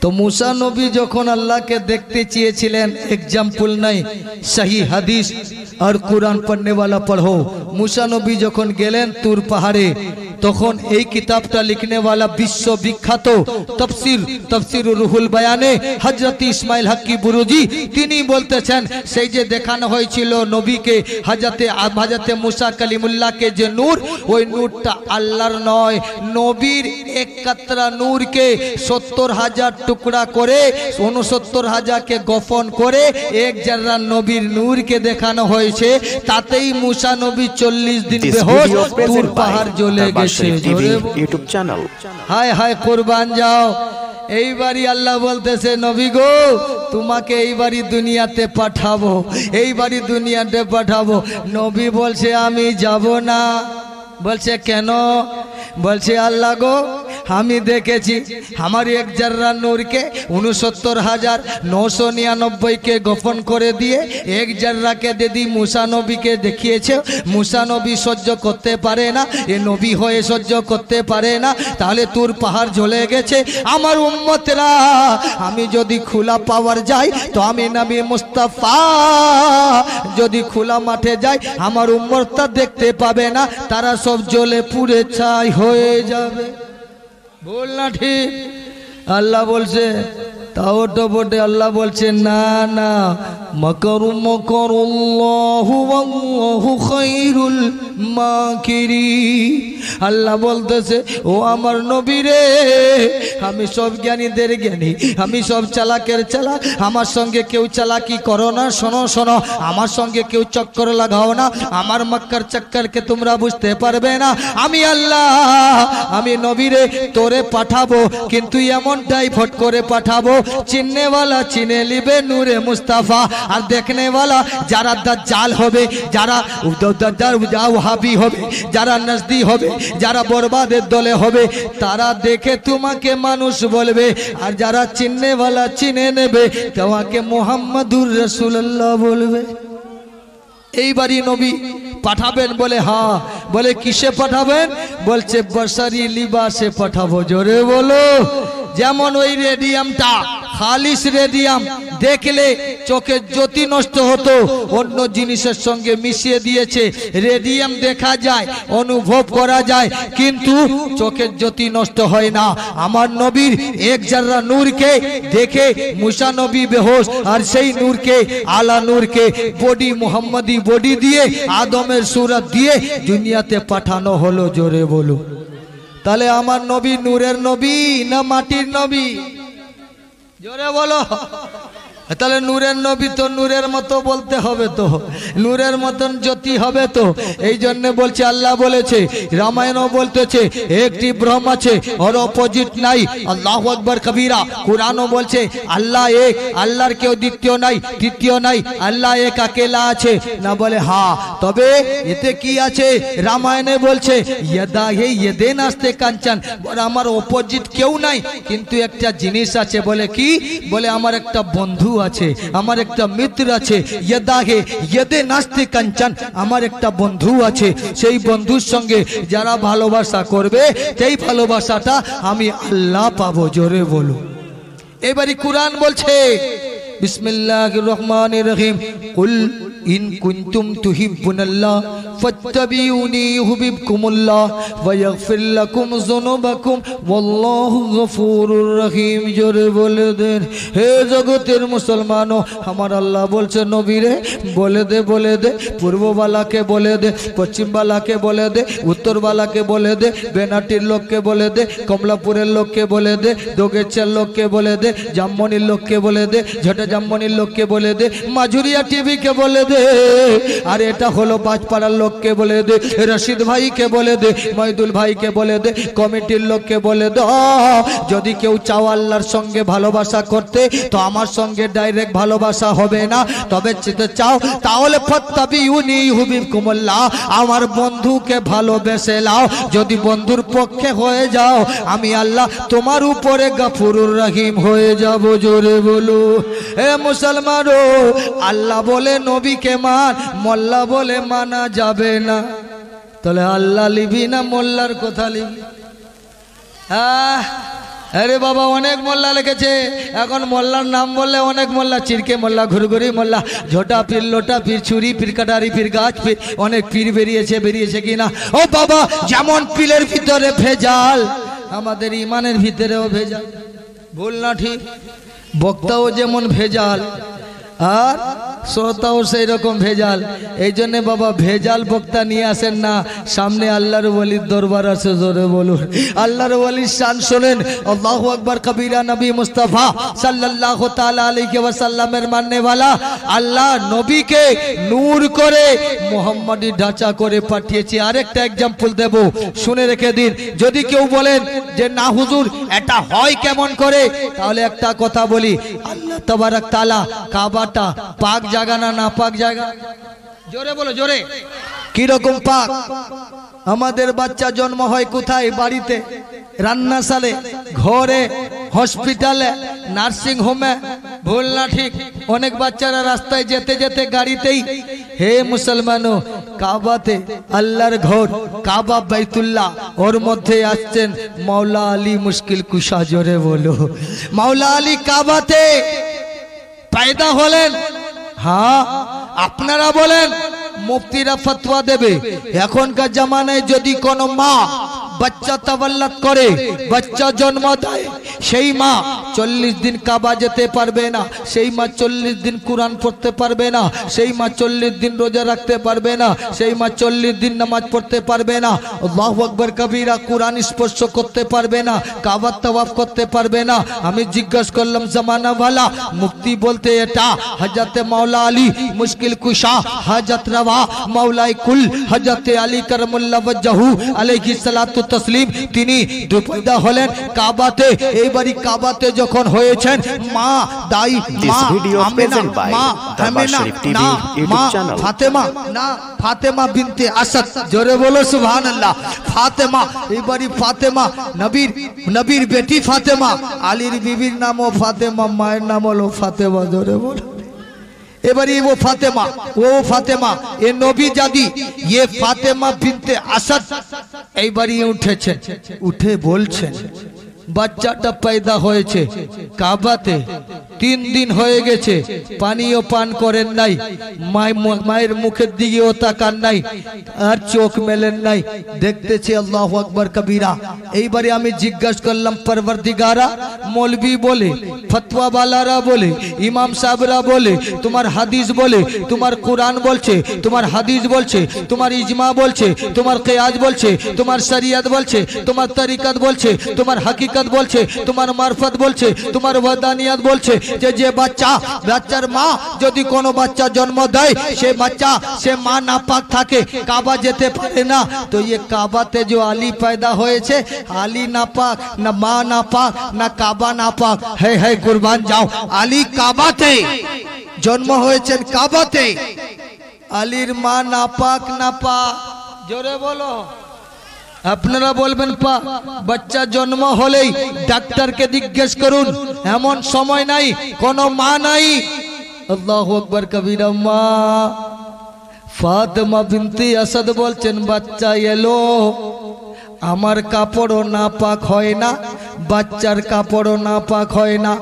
A: তো মুসা নবী যখন আল্লাহকে দেখতে চেয়েছিলেন এক্সাম্পল নাই, সাহি হাদিস আর কোরআন পড়নেওয়ালা পড়ো। মুসা নবী যখন গেলেন তুর পাহাড়ে তখন এই কিতাবটা লিখনে वाला বিশ্ব বিখ্যাত তফসির তফসির রুহুল বয়ানে হযরত ইসমাইল হক্কি বুরুজি তিনি বলতেছেন সেই যে দেখানো হয়েছিল নবীকে হযরতে হযরতে মুসা কালিমুল্লাহকে যে নূর ওই নূরটা আল্লাহর নয় নবীর এক কাতরা নূরকে সত্তর হাজার টুকরা করে উনসত্তর হাজারকে গোপন করে এক জাররা নবীর নূরকে দেখানো হয়েছে তাতেই মুসা নবী চল্লিশ দিন
C: presented by
A: পাহাড় জ্বলে গেছে জোরে বল- হায় হায় কোরবান যাও। এইবারই আল্লাহ বলতেছে নবী গো তোমাকে এইবারই দুনিয়াতে পাঠাবো এইবারই দুনিয়াতে পাঠাবো। নবী বলছে আমি যাব না। বলছে কেন? বলছে আল্লাহ গো আমি দেখেছি আমার এক জাররা নূরকে উনসত্তর হাজার নশো নিরানব্বইকে গোপন করে দিয়ে এক জাররাকে দিদি মুসা নবীকে দেখিয়েছে। মুসা নবী সহ্য করতে পারে না, এ নবী হয়ে সহ্য করতে পারে না, তাহলে তোর পাহাড় ঝলে গেছে। আমার উম্মতরা, আমি যদি খোলা পাওয়ার যাই, তো আমি নামি মুস্তাফা। যদি খোলা মাঠে যাই, আমার উম্মতটা দেখতে পাবে না, তারা সব জ্বলে পুড়ে ছাই হয়ে যাবে। বল না ঠিক। আল্লাহ বলছে তাও তো বটে আল্লাহ বলছে না না, মকরু ওয়াল্লাহু খায়রুল মাকিরি। আল্লাহ বলতেছে, ও আমার নবী রে, আমি সব জ্ঞানীদের জ্ঞানী, আমি সব চালাকের চালাক আমার সঙ্গে কেউ চালাকি করো না, শোনো শোনো, আমার সঙ্গে কেউ চক্কর লাগাও না, আমার মক্কার চক্করকে তোমরা বুঝতে পারবে না। আমি আল্লাহ, আমি নবীরে তোরে পাঠাবো, কিন্তু এমনটাই ফট করে পাঠাবো চিননেওয়ালা চিনে লিবে নূরে মুস্তাফা। আর দেখনে দেখনেওয়ালা যারা জাল হবে, যারা হাবি হবে, যারা নজদি হবে, যারা বরবাদের দলে হবে, তারা দেখে তোমাকে মানুষ বলবে। আর যারা চিননেওয়ালা চিনে নেবে, তোমাকে মোহাম্মদুর রসুল্লাহ বলবে। এইবারই নবী পাঠাবেন বলে হা বলে কিসে পাঠাবেন? বলছে, বসারি লিবাসে পাঠাবো। জোরে বলো। যেমন ওই রেডিয়ামটা। খালিস রেডিয়াম দেখলে চোখের জ্যোতি নষ্ট হতো। অন্য জিনিসের সঙ্গে মিশিয়ে দিয়েছে। রেডিয়াম দেখা যায়, অনুভব করা যায়, কিন্তু চোখের জ্যোতি নষ্ট হয় না। আমার নবীর এক জাররা নূরকে দেখে মুসা নবী বেহোশ, আর সেই নূরকে, আলা নূরকে বডি মোহাম্মদী বডি দিয়ে, আদমের সুরত দিয়ে দুনিয়াতে পাঠানো হলো, জোরে বলো তাহলে আমার নবী নূরের নবী না মাটির নবী? জোরে বলো তাহলে নূরের নবী তো নূরের মতো বলতে হবে তো। নূরের মতন জ্যোতি হবে তো। এই জন্য বলছে, আল্লাহ বলেছে, রামায়ণও বলতেছে, একটি ব্রহ্ম আছে, ওর অপোজিট নাই। আল্লাহ আকবর কবিরা, কোরআনও বলছে, আল্লাহ এক আল্লাহর কেউ দ্বিতীয় নাই, তৃতীয় নাই, আল্লাহ এক আকেলা আছে। না বলে, হা, তবে এতে কি আছে? রামায়ণে বলছে, ইয়েদা হে ইয়েদে নাস্তে কাঞ্চন। আমার অপোজিট কেউ নাই, কিন্তু একটা জিনিস আছে। বলে কি? বলে, আমার একটা বন্ধু আছে। আমার একটা মিত্র আছে, ইয়েদাহে ইয়েদে নাস্তে কাঞ্চন আমার একটা বন্ধু আছে, সেই বন্ধুর সঙ্গে যারা ভালোবাসা করবে, সেই ভালোবাসাটা আমি আল্লাহ পাব, জোরে বলো। এবারে কোরআন বলছে বিসমিল্লাহ রহমান রহিম। কুল ইন কুনতুম তুহিব্বুনাল্লাহ ফাত্তাবিউনি ইউহিব্বুকুমুল্লাহ ওয়া ইয়াগফির লাকুম যুনুবাকুম ওয়াল্লাহু গফুরুর রহিম জোরে বলে দেন হে জগতের মুসলমানও আমার আল্লাহ বলছে নবীরে বলে দে বলে দে পূর্ববালাকে বলে দে পশ্চিমবালাকে বলে দে উত্তরবালাকে বলে দে বেনাটির লোককে বলে দে কমলাপুরের লোককে বলে দে দোগেচার লোককে বলে দে জামমনির লোককে বলে দে ঝটা জামমনির লোককে বলে দে মাঝুরিয়া টিভিকে বলে দে আর এটা হলো বাজপাড়ার লোককে বলে দে, রশিদ ভাইকে বলে দে মহিদুল ভাইকে বলে দে, কমিটির লোককে বলে দে। যদি কেউ চাও আল্লাহর সঙ্গে ভালোবাসা করতে, তো আমার সঙ্গে ডাইরেক্ট ভালোবাসা হবে না। তবে যেতে চাও, তাহলে ফত্তাবি উনি হুবিব কুমল্লা আমার বন্ধুকে ভালোবেসে লাও যদি বন্ধুর পক্ষে হয়ে যাও, আমি আল্লাহ তোমার উপরে গাফুরুর রহিম হয়ে যাব, জোরে বলো। এ মুসলমানও, আল্লাহ বলে নবীকে মান মোল্লা বলে মানা যাবে না। তাহলে আল্লাহ লিবি না মোল্লার কথা লিবি? আহ, আরে বাবা, অনেক মোল্লা লিখেছে। এখন মোল্লার নাম বললে অনেক মোল্লা চিরকে মোল্লা, ঘুরঘুরি মোল্লা, ঝোটা পীর, লোটা পীর, ছুরি পীর, কাটারি পীর, গাছ পীর, অনেক পীর বেরিয়েছে বেরিয়েছে কিনা? ও বাবা, যেমন পীরের ভিতরে ভেজাল, আমাদের ইমানের ভিতরেও ভেজাল। ভুল না ঠিক? বক্তাও যেমন ভেজাল। আর শ্রোতাও সেই রকম ভেজাল। এই জন্যে বাবা ভেজাল বক্তা নিয়ে আসেন না। সামনে আল্লাহর ওয়ালির দরবার আছে, জোরে বলুন। আল্লাহর ওয়ালির শান শোনেন। আল্লাহ আকবর কবিরা নবী মুস্তফা সাল্লাহ সাল্লামের মান্নেওয়ালা আল্লাহ নবীকে নূর করে মোহাম্মদ ঢাঁচা করে পাঠিয়েছি। আরেকটা এক্সাম্পল দেব। শুনে রেখে দিন। যদি কেউ বলেন যে, না হুজুর, এটা হয় কেমন করে? তাহলে একটা কথা বলি। আল্লাহ তবারক তালা কাবার কাবাটা পাক জায়গা না না পাক জায়গা? জোরে বলো, জোরে। কি রকম পাক? আমাদের বাচ্চা জন্ম হয় কোথায়? বাড়িতে, রান্নাশালে, ঘরে, হসপিটালে, নার্সিং হোমে। ভুল না ঠিক? অনেক বাচ্চারা রাস্তায় যেতে যেতে গাড়িতেই, হে মুসলমানও, কাবাতে আল্লাহর ঘর, কাবা বাইতুল্লাহ, ওর মধ্যে আসছেন মাওলা আলী মুশকিল কুশা। জোরে বলো। মাওলা আলী কাবাতে পায়দা হলেন হ্যাঁ আপনারা বলেন মুফতিরা ফতোয়া দেবে। এখনকার জামানায় যদি কোনো মা বাচ্চা তাবাল্লাত করে, বাচ্চা জন্ম দেয়, সেই মা চল্লিশ দিন কাবা যেতে পারবে না, সেই মা চল্লিশ দিন কোরআন পড়তে পারবে না, সেই মা চল্লিশ দিন রোজা রাখতে পারবে না, সেই মা চল্লিশ দিন নামাজ পড়তে পারবে না, আল্লাহু আকবার কবিরা কোরআন স্পর্শ করতে পারবে না কাবার তওয়াফ করতে পারবে না। আমি জিজ্ঞাসা করলাম, জামানা ভালা মুক্তি বলতে এটা হজরতে মাওলা আলী মুশকিল কুশা হজরত রওয়া মাওলাই কুল হজরতে আলী করমুল্লাহ ওয়াজহু আলাইহিস সালাতু তসলিম তিনি দুপয়দা হলেন কাবাতে। এইবারই কাবাতে যখন হয়েছেন মা দাই মা আমেনা মা আমেনা না মা. ফাতেমা না ফাতেমা বিনতে আসাদ। জোরে বলো সুবহানাল্লাহ। ফাতেমা এবারই ফাতেমা নবীর নবীর বেটি ফাতেমা। আলীর বিবির নামও ফাতেমা মায়ের নাম হলো ফাতেমা জোরে বলো। এবারে ও ফাতেমা ও ফাতেমা, এ নবী জাদি, এ ফাতেমা বিনতে আসাদ এইবারই উঠেছে, উঠে বলছে, বাচ্চাটা পয়দা হয়েছে কাবাতে তিন দিন হয়ে গেছে পানিও পান করেন নাই মায়- মায়ের মুখের দিকেও তাকান নাই, আর চোখ মেলেন নাই। দেখতেছি আল্লাহ আকবর কবিরা। এইবারে আমি জিজ্ঞাসা করলাম পরবর্দিগারা মৌলবি বলে ফতোয়া বালারা বলে, ইমাম সাহেবরা বলে, তোমার হাদিস বলে, তোমার কোরআন বলছে, তোমার হাদিস বলছে, তোমার ইজমা বলছে, তোমার কেয়াজ বলছে, তোমার শরিয়ত বলছে, তোমার তরিকত বলছে, তোমার হাকিকত বলছে, তোমার মারফত বলছে, তোমার ওয়াদানিয়াত বলছে যে যে বাচ্চা, বাচ্চার মা যদি কোনো বাচ্চা জন্ম দেয়, সে বাচ্চা, সে মা না পাক থাকে, কাবা যেতে পারে না। তো ইয়ে কাবাতে যে আলী পয়দা হয়েছে, আলী না পাক না মা না পাক না কাবা না পাক হে হে কুরবান যাও। আলী কাবাতে, জন্ম হয়েছেন কাবাতে। আলীর মা না পাক না পাক জোরে বলো। আপনারা বলবেন, পা, বাচ্চা জন্ম হলেই ডাক্তারকে জিজ্ঞেস করুন। এমন সময় নাই, কোনো মা নাই। আল্লাহ আকবর কবির মা ফাতেমা বিনতি আসাদ বলছেন, বাচ্চা এলো। আমার কাপড়ও না পাক হয় না, বাচ্চার কাপড়ও না পাক হয় না,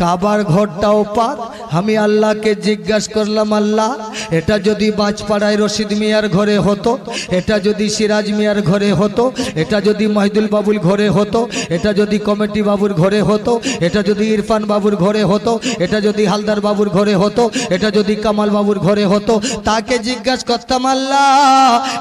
A: কাবার ঘরটাও পাক। আমি আল্লাহকে জিজ্ঞাসা করলাম, আল্লাহ, এটা যদি বাজপাড়ায় রশিদ মিয়ার ঘরে হতো, এটা যদি সিরাজ মিয়ার ঘরে হতো, এটা যদি মহিদুল বাবুর ঘরে হতো, এটা যদি কমিটি বাবুর ঘরে হতো, এটা যদি ইরফান বাবুর ঘরে হতো, এটা যদি হালদার বাবুর ঘরে হতো, এটা যদি কামাল বাবুর ঘরে হতো, তাকে জিজ্ঞাসা করতাম, আল্লাহ,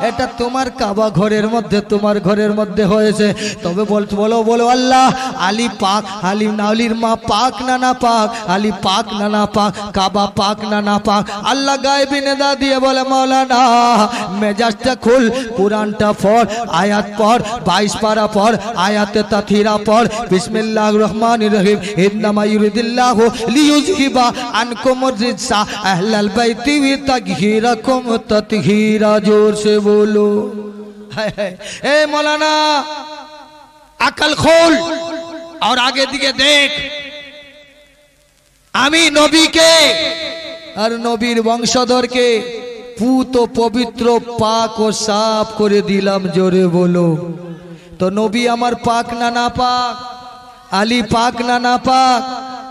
A: এটা তোমার কাবা ঘরের মধ্যে, তোমার ঘরের মধ্যে মধ্যে হয়েছে। তবে বলো বলো আল্লাহ, আলী পাক, আলী নাউলির মা পাক না না পাক, আলী পাক না না পাক, কাবা পাক না না পাক। আল্লাহ গায়ে বিনেদা দিয়ে বলে মৌলানা মেজাজটা খুল, কোরআনটা পড়, আয়াত পর বাইশ পারা পড়, আয়াতে তাথিরা পড় বিসমিল্লা রহমান রহিম ইন্দামা ইউরিদিল্লাহ লিউজহিবা আনকুম রিজসা, আহলাল বাইতি তাকহিরাকুম তাতহিরা জোর সে বলো। এ আকল খোল। আর আগে দিকে দেখ। আমি নবীকে আর নবীর বংশধরকে পুত, পবিত্র, পাক ও সাফ করে দিলাম জোরে বলো। তো নবী আমার পাক না না পাক? আলী পাক না না পাক?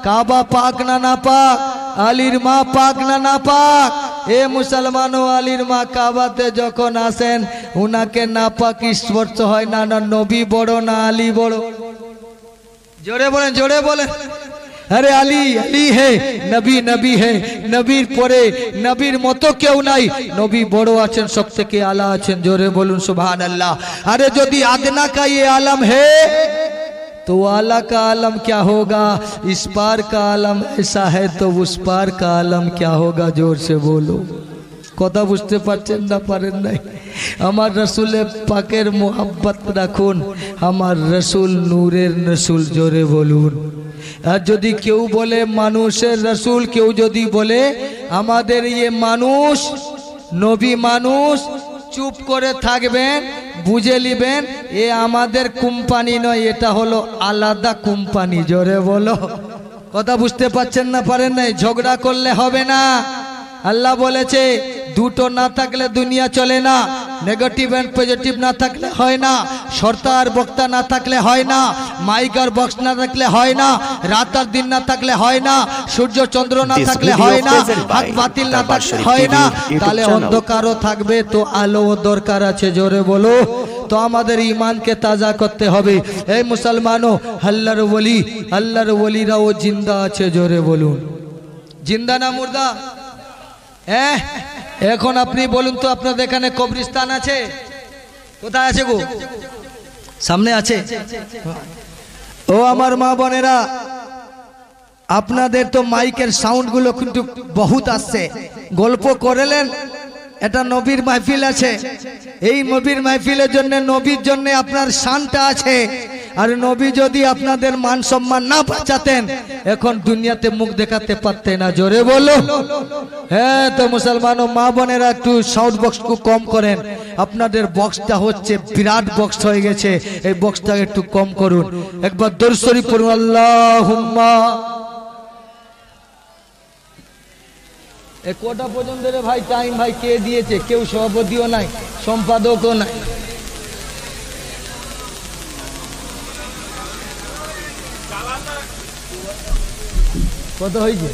A: কাবা পাক না না পাক? আলীর মা পাক না না পাক? এ মুসলমান ও আলীর মা কাবাতে যখন আসেন উনাকে না পাক স্পর্শ হয় না না নবী বড় না আলী বড় জোরে বলেন জোরে বলেন আরে আলী আলী হে নবী নবী হে নবীর পরে নবীর মতো কেউ নাই নবী বড় আছেন সব থেকে আলা আছেন জোরে বলুন সুবহান আল্লাহ আরে যদি আদনা কা ये आलम है तो आला का आलम क्या होगा इस पार का आलम ऐसा है तो उस पार का आलम क्या होगा जोर से बोलो কথা বুঝতে পারছেন না, পারেন নাই। আমার রসুলে পাকের মোহাব্বত রাখুন, আমার রসুল নূরের রসুল, জোরে বলুন। আর যদি কেউ বলে মানুষের রসুল, কেউ যদি বলে আমাদের ইয়ে মানুষ, নবী মানুষ, চুপ করে থাকবেন, বুঝে নিবেন, এ আমাদের কোম্পানি নয়, এটা হলো আলাদা কোম্পানি, জোরে বলো। কথা বুঝতে পারছেন না, পারেন নাই? ঝগড়া করলে হবে না। আল্লাহ বলেছে দুটো না থাকলে দুনিয়া চলে না। নেগেটিভ অ্যান্ড পজিটিভ না থাকলে হয় না। শর্তা আর বক্তা না থাকলে হয় না। মাইক আর বক্স না থাকলে হয় না। রাত আর দিন না থাকলে হয় না। সূর্য চন্দ্র না থাকলে হয় না। হাত বাতিল না থাকলে হয় না। তাহলে অন্ধকারও থাকবে তো আলো দরকার আছে। জোরে বলো। তো আমাদের ইমানকে তাজা করতে হবে। এই মুসলমানও আল্লাহর ওলি আল্লাহর ওলিরাও জিন্দা আছে। জোরে বলুন। জিন্দা না মুর্দা? হ্যাঁ এখন আপনি বলুন তো, আপনাদের এখানে কবরিস্তান আছে? কোথায় আছে গো? সামনে আছে। ও আমার মা বোনেরা, আপনাদের তো মাইকের সাউন্ডগুলো কিন্তু বহুত আসছে। গল্প করেলেন এটা নবীর মাহফিল আছে। এই নবীর মাহফিলের জন্য, নবীর জন্য আপনার শানটা আছে। আর নবী যদি আপনাদের মান সম্মান না বাঁচাতেন, এখন দুনিয়াতে মুখ দেখাতে পারতেন না। জোরে বলো। হ্যাঁ তো মুসলমান ও মা বোনেরা একটু সাউন্ড বক্স কম করেন। আপনাদের বক্সটা হচ্ছে বিরাট বক্স হয়ে গেছে। এই বক্সটা একটু কম করুন। একবার দর্শরি পড়ুন আল্লাহ এ কটা পর্যন্ত রে ভাই, টাইম ভাই, কে দিয়েছে? কেউ সভাপতিও নাই, সম্পাদকও নাই। কত হয়েছে?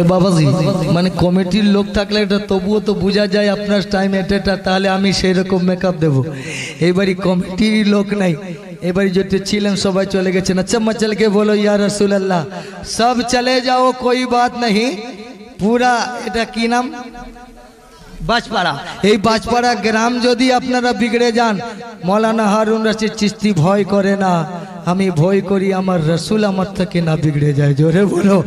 A: এ বাবাজি মানে কমিটির লোক থাকলে এটা তবুও তো বোঝা যায় আপনার টাইম এটা তাহলে আমি সেই রকম মেকআপ দেবো। এবারই কমিটির লোক নাই। এবারে যেটা ছিলেন সবাই চলে গেছেন। আচ্ছা চলকে বলো ইয়া রসুল্লাহ সব চলে যাও কই বাত নাহি? পুরা এটা কি নাম? বাজপাড়া এই বাজপাড়া গ্রাম যদি আপনারা বিগড়ে যান মৌলানা হারুন রাশির চিস্তি ভয় করে না। আমি ভয় করি আমার রসুল আমার থেকে না बिगड़े যায় জোরে বলো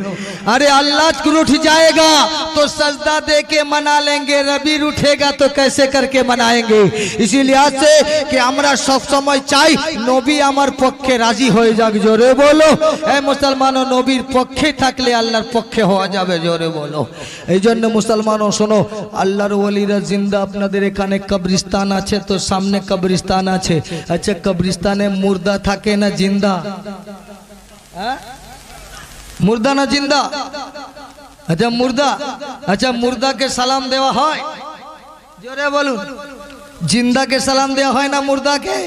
A: अरे अल्लाह रूठ जाएगा तो सजदा दे के मना लेंगे रबी उठेगा तो कैसे करके मनाएंगे इसी लिहाज से कि আমরা সব সময় চাই নবী আমার পক্ষে রাজি হয়ে যাক জোরে বলো এই মুসলমান ও নবীর পক্ষে থাকলে আল্লাহর পক্ষে হওয়া যাবে জোরে বলো এই জন্য মুসলমানও শোনো আল্লাহর ওলিরা জিন্দা আপনাদের এখানে কবরিস্তান আছে তো সামনে কবরিস্তান আছে আচ্ছা কবরিস্তানে মুর্দা থাকে না জিন্দা। হ্যাঁ? মুর্দা না জিন্দা? আচ্ছা মুর্দা। আচ্ছা মুর্দাকে সালাম দেওয়া হয়? জোরে বলুন। জিন্দাকে সালাম দেওয়া হয় না মুর্দাকে?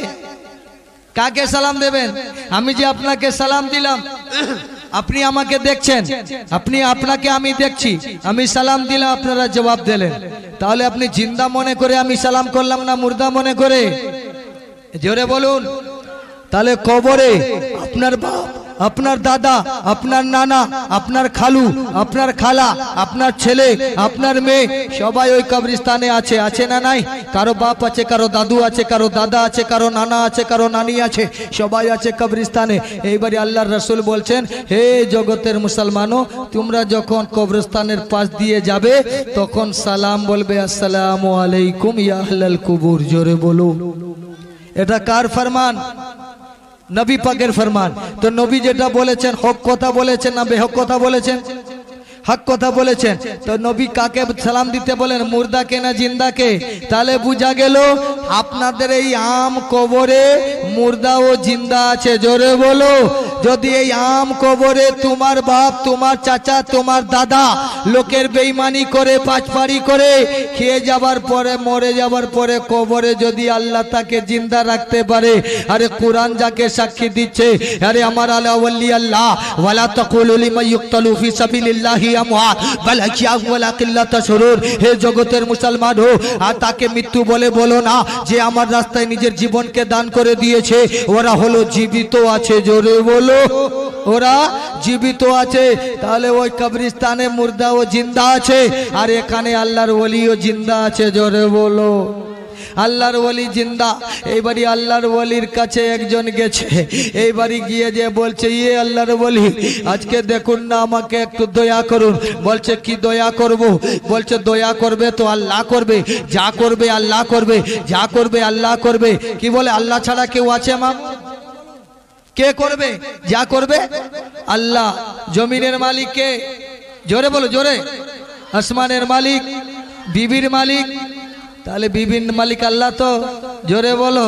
A: কাকে সালাম দেবেন? আমি যে আপনাকে সালাম দিলাম, আপনি আমাকে দেখছেন। আপনি, আপনাকে আমি দেখছি। আমি সালাম দিলাম, আপনারা জবাব দিলেন। তাহলে আপনি জিন্দা মনে করে আমি সালাম করলাম না মুর্দা মনে করে? জোরে বলুন। তাহলে কবরে আপনার বাপ, আপনার দাদা, আপনার নানা, আপনার খালু, আপনার খালা, আপনার ছেলে, আপনার মেয়ে, সবাই ওই কবরস্থানে আছে আছে না নাই? কারও বাপ আছে, কারও দাদু আছে, কারও দাদা আছে, কারও নানা আছে, কারও নানি আছে, সবাই আছে কবরস্থানে। এইবারে আল্লাহর রসুল বলছেন, হে জগতের মুসলমানও, তোমরা যখন কবরস্থানের পাশ দিয়ে যাবে, তখন সালাম বলবে, আসসালামু আলাইকুম ইয়া আহলাল কুবুর জোরে বলো এটা কার ফরমান? নবী পাকের ফরমান। তো নবী যেটা বলেছেন হক কথা বলেছেন না বেহক কথা বলেছেন? হক কথা বলেছেন। তো নবী কাকে সালাম দিতে বলেন? মুর্দাকে না জিন্দাকে? তাহলে বুঝা গেল আপনাদের এই আম কবরে মুর্দা ও জিন্দা আছে। জোরে বলো, যদি এই আম কবরে তোমার বাপ, তোমার চাচা, তোমার দাদা লোকের বেইমানি করে, পাঁচপাড়ি করে, খেয়ে যাবার পরে, মরে যাবার পরে কবরে যদি আল্লাহ তাকে জিন্দা রাখতে পারে, আরে কোরআন যাকে সাক্ষী দিচ্ছে, আরে আমার আল্লাহ আল্লাহ, ওয়ালা তাকুলু ফি সাবিলিল্লাহি বাল আহইয়াউ ওয়ালাকিল্লা তাশউরুন হে জগতের মুসলমান হো আর তাকে মৃত্যু বলে বলো না যে আমার রাস্তায় নিজের জীবনকে দান করে দিয়েছে। ওরা হলো জীবিত আছে, জোরে বলো। ওরা জীবিত আছে। তাহলে ওই কবরিস্তানে মুর্দা ও জিন্দা আছে। আর এখানে আল্লাহর ওলিও জিন্দা আছে, জোরে বলো। আল্লাহর ওলি জিন্দা। এইবারই আল্লাহর ওলির কাছে একজন গেছে। এইবারই গিয়ে যে বলছে ইয়ে আল্লাহর ওলি, আজকে দেখুন না আমাকে একটু দয়া করুন। বলছে, কি দয়া করব? বলছে, দয়া করবে তো আল্লাহ করবে। যা করবে আল্লাহ করবে, যা করবে আল্লাহ করবে। কি বলে, আল্লাহ ছাড়া কেউ আছে মা কে করবে? যা করবে আল্লাহ। জমিনের মালিক কে? জোরে বলো, জোরে। আসমানের মালিক, বিবির মালিক তাহলে বিবির মালিক আল্লাহ তো। জোরে বলো।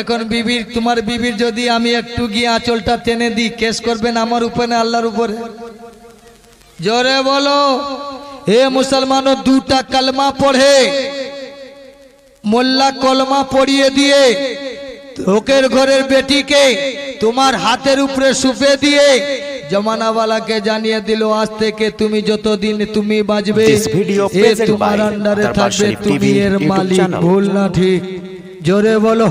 A: এখন বিবির, তোমার বিবির যদি আমি একটু গিয়ে আঁচলটা টেনে দিই, কেস করবেন আমার উপরে আল্লাহর উপরে? জোরে বলো। হে মুসলমানও, দুটা কালমা পড়ে, মোল্লা কলমা পড়িয়ে দিয়ে লোকের ঘরের বেটিকে তোমার হাতের উপরে সুপে দিয়ে জমানাওয়ালাকে জানিয়ে দিল আজ থেকে তুমি যতদিন তুমি বাজবে তোমার আন্ডারে থাকবে তুমি এর মালিক ভুল না ঠিক। জোরে বলো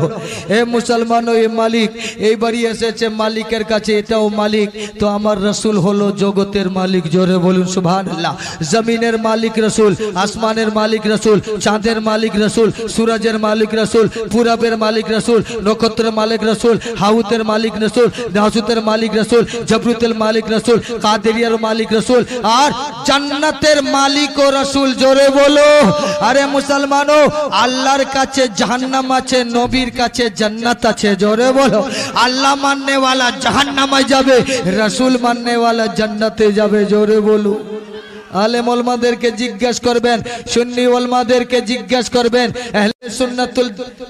A: এ মুসলমান এ মালিক এইবারই এসেছে মালিকের কাছে এটাও মালিক তো আমার রসুল হলো জগতের মালিক জোরে বলুন সুভান আল্লাহ জমিনের মালিক রসুল আসমানের মালিক রসুল চাঁদের মালিক রসুল সুরজের মালিক রসুল পুরাবের মালিক রসুল নক্ষত্রের মালিক রসুল হাউতের মালিক রসুল নাসুতের মালিক রসুল জবরুতের মালিক রসুল কাদেরিয়ার মালিক রসুল আর জান্নাতের মালিক ও রসুল জোরে বলো আরে মুসলমানও আল্লাহর কাছে জাহান্নাম আছে নবীর কাছে জান্নাত আছে, জোরে বলো। আল্লাহ মাননেওয়ালা জাহান্নামায় যাবে, রসুল মাননেওয়ালা জান্নাতে যাবে, জোরে বলো। আলেম ওলমাদেরকে জিজ্ঞাস করবেন, সুন্নি ওলমাদেরকে জিজ্ঞাস করবেন সুন্নাতুল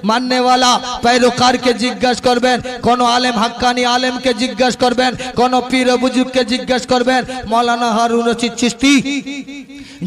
A: মান্যওয়ালা পেরোকারকে জিজ্ঞাস করবেন, কোন আলেম হাক্কানি আলেমকে জিজ্ঞাস করবেন, কোন পীর বুজুগকে জিজ্ঞাস করবেন, মৌলানা হারুন রশিদ চিস্তি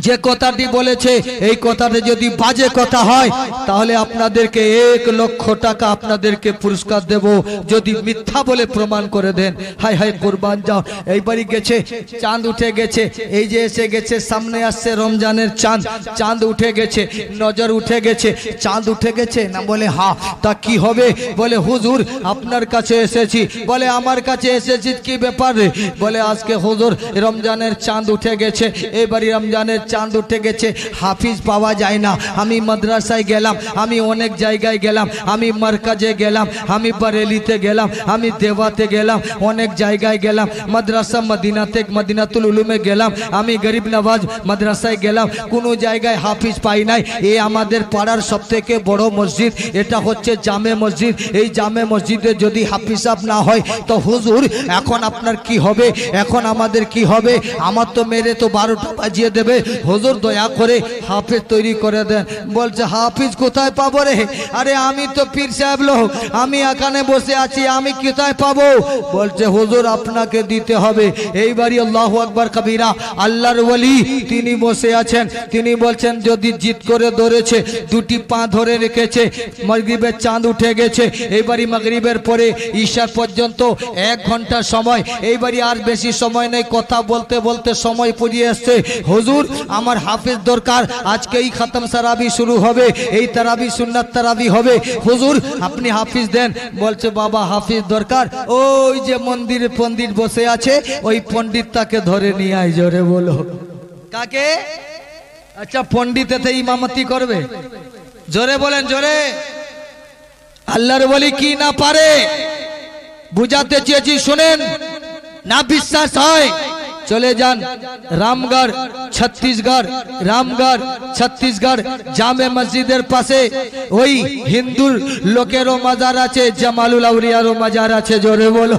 A: যে কথাটি বলেছে, এই কথাটা যদি বাজে কথা হয়, তাহলে আপনাদেরকে এক লক্ষ টাকা আপনাদেরকে পুরস্কার দেব। যদি মিথ্যা বলে প্রমাণ করে দেন হাই হাই কোরবান যাও এইবারই গেছে, চাঁদ উঠে গেছে, এই যে এসে গেছে সামনে আসছে রমজানের চাঁদ। চাঁদ উঠে গেছে, নজর উঠে গেছে, চাঁদ উঠে গেছে। না বলে, হা, তা কি হবে? বলে, হুজুর, আপনার কাছে এসেছি। বলে, আমার কাছে এসেছি, কি ব্যাপার? বলে, আজকে হুজুর, রমজানের চাঁদ উঠে গেছে। এবারই রমজানের চাঁদ উঠে গেছে। হাফিজ পাওয়া যায় না। আমি মাদ্রাসায় গেলাম, আমি অনেক জায়গায় গেলাম, আমি মার্কাজে গেলাম, আমি বারেলিতে গেলাম, আমি দেওয়াতে গেলাম, অনেক জায়গায় গেলাম, মাদ্রাসা মদিনাতে, মদিনাতুল উলুমে গেলাম, আমি গরিব নওয়াজ মাদ্রাসায় গেলাম, কোনো জায়গায় হাফিজ পাই নাই। এ আমাদের পাড়ার সব থেকে বড় মসজিদ, এটা হচ্ছে জামে মসজিদ। এই জামে মসজিদে যদি হাফিজ না হয়, তো হুজুর, এখন আপনার কি হবে? এখন আমাদের কি হবে? আমার তো মেরে তো বারোটা বাজিয়ে দেবে। হুজুর, দয়া করে হাফিজ তৈরি করে দেন। বলছে, হাফিজ কোথায় পাবো রে? আরে, আমি তো পীর সাহেব লোক, আমি এখানে বসে আছি, আমি কোথায় পাবো? বলছে, হুজুর, আপনাকে দিতে হবে। এইবারই আল্লাহ আকবর, কবিরা, আল্লাহর ওলি তিনি বসে আছেন। তিনি বলছেন, যদি জিত করে ধরেছে, দুটি পা ধরে রেখেছে, মগরিবের চাঁদ উঠে গেছে এইবারই মগরিবের পরে ঈশার পর্যন্ত এক ঘণ্টা সময় এইবারই আর বেশি সময় নেই, কথা বলতে বলতে সময় পুরিয়ে এসছে। হুজুর, আমার হাফিজ দরকার আজকে এই খতম সারাবি শুরু হবে, এই তারাবি সুন্নাত তারাবি হবে। হুজুর, আপনি হাফিজ দেন। বলছে, বাবা, হাফিজ দরকার। ওই যে মন্দিরে পণ্ডিত বসে আছে, ওই পণ্ডিতটাকে ধরে নিয়ে আয়, জোরে বলো। কাকে? আচ্ছা পন্ডিতেতে ইমামতি করবে। জোরে বলেন, জোরে। আল্লাহর বলি কি না পারে? বুঝাতে চেয়েছি, শুনেন। না বিশ্বাস হয়। চলে যান রামগড়, ছত্তিশগড় রামগড়, ছত্তিশগড় জামে মসজিদের পাশে। ওই হিন্দুর লোকেরও মাজার আছে, জামালুল আউরিয়ারও মাজার আছে, জোরে বলো।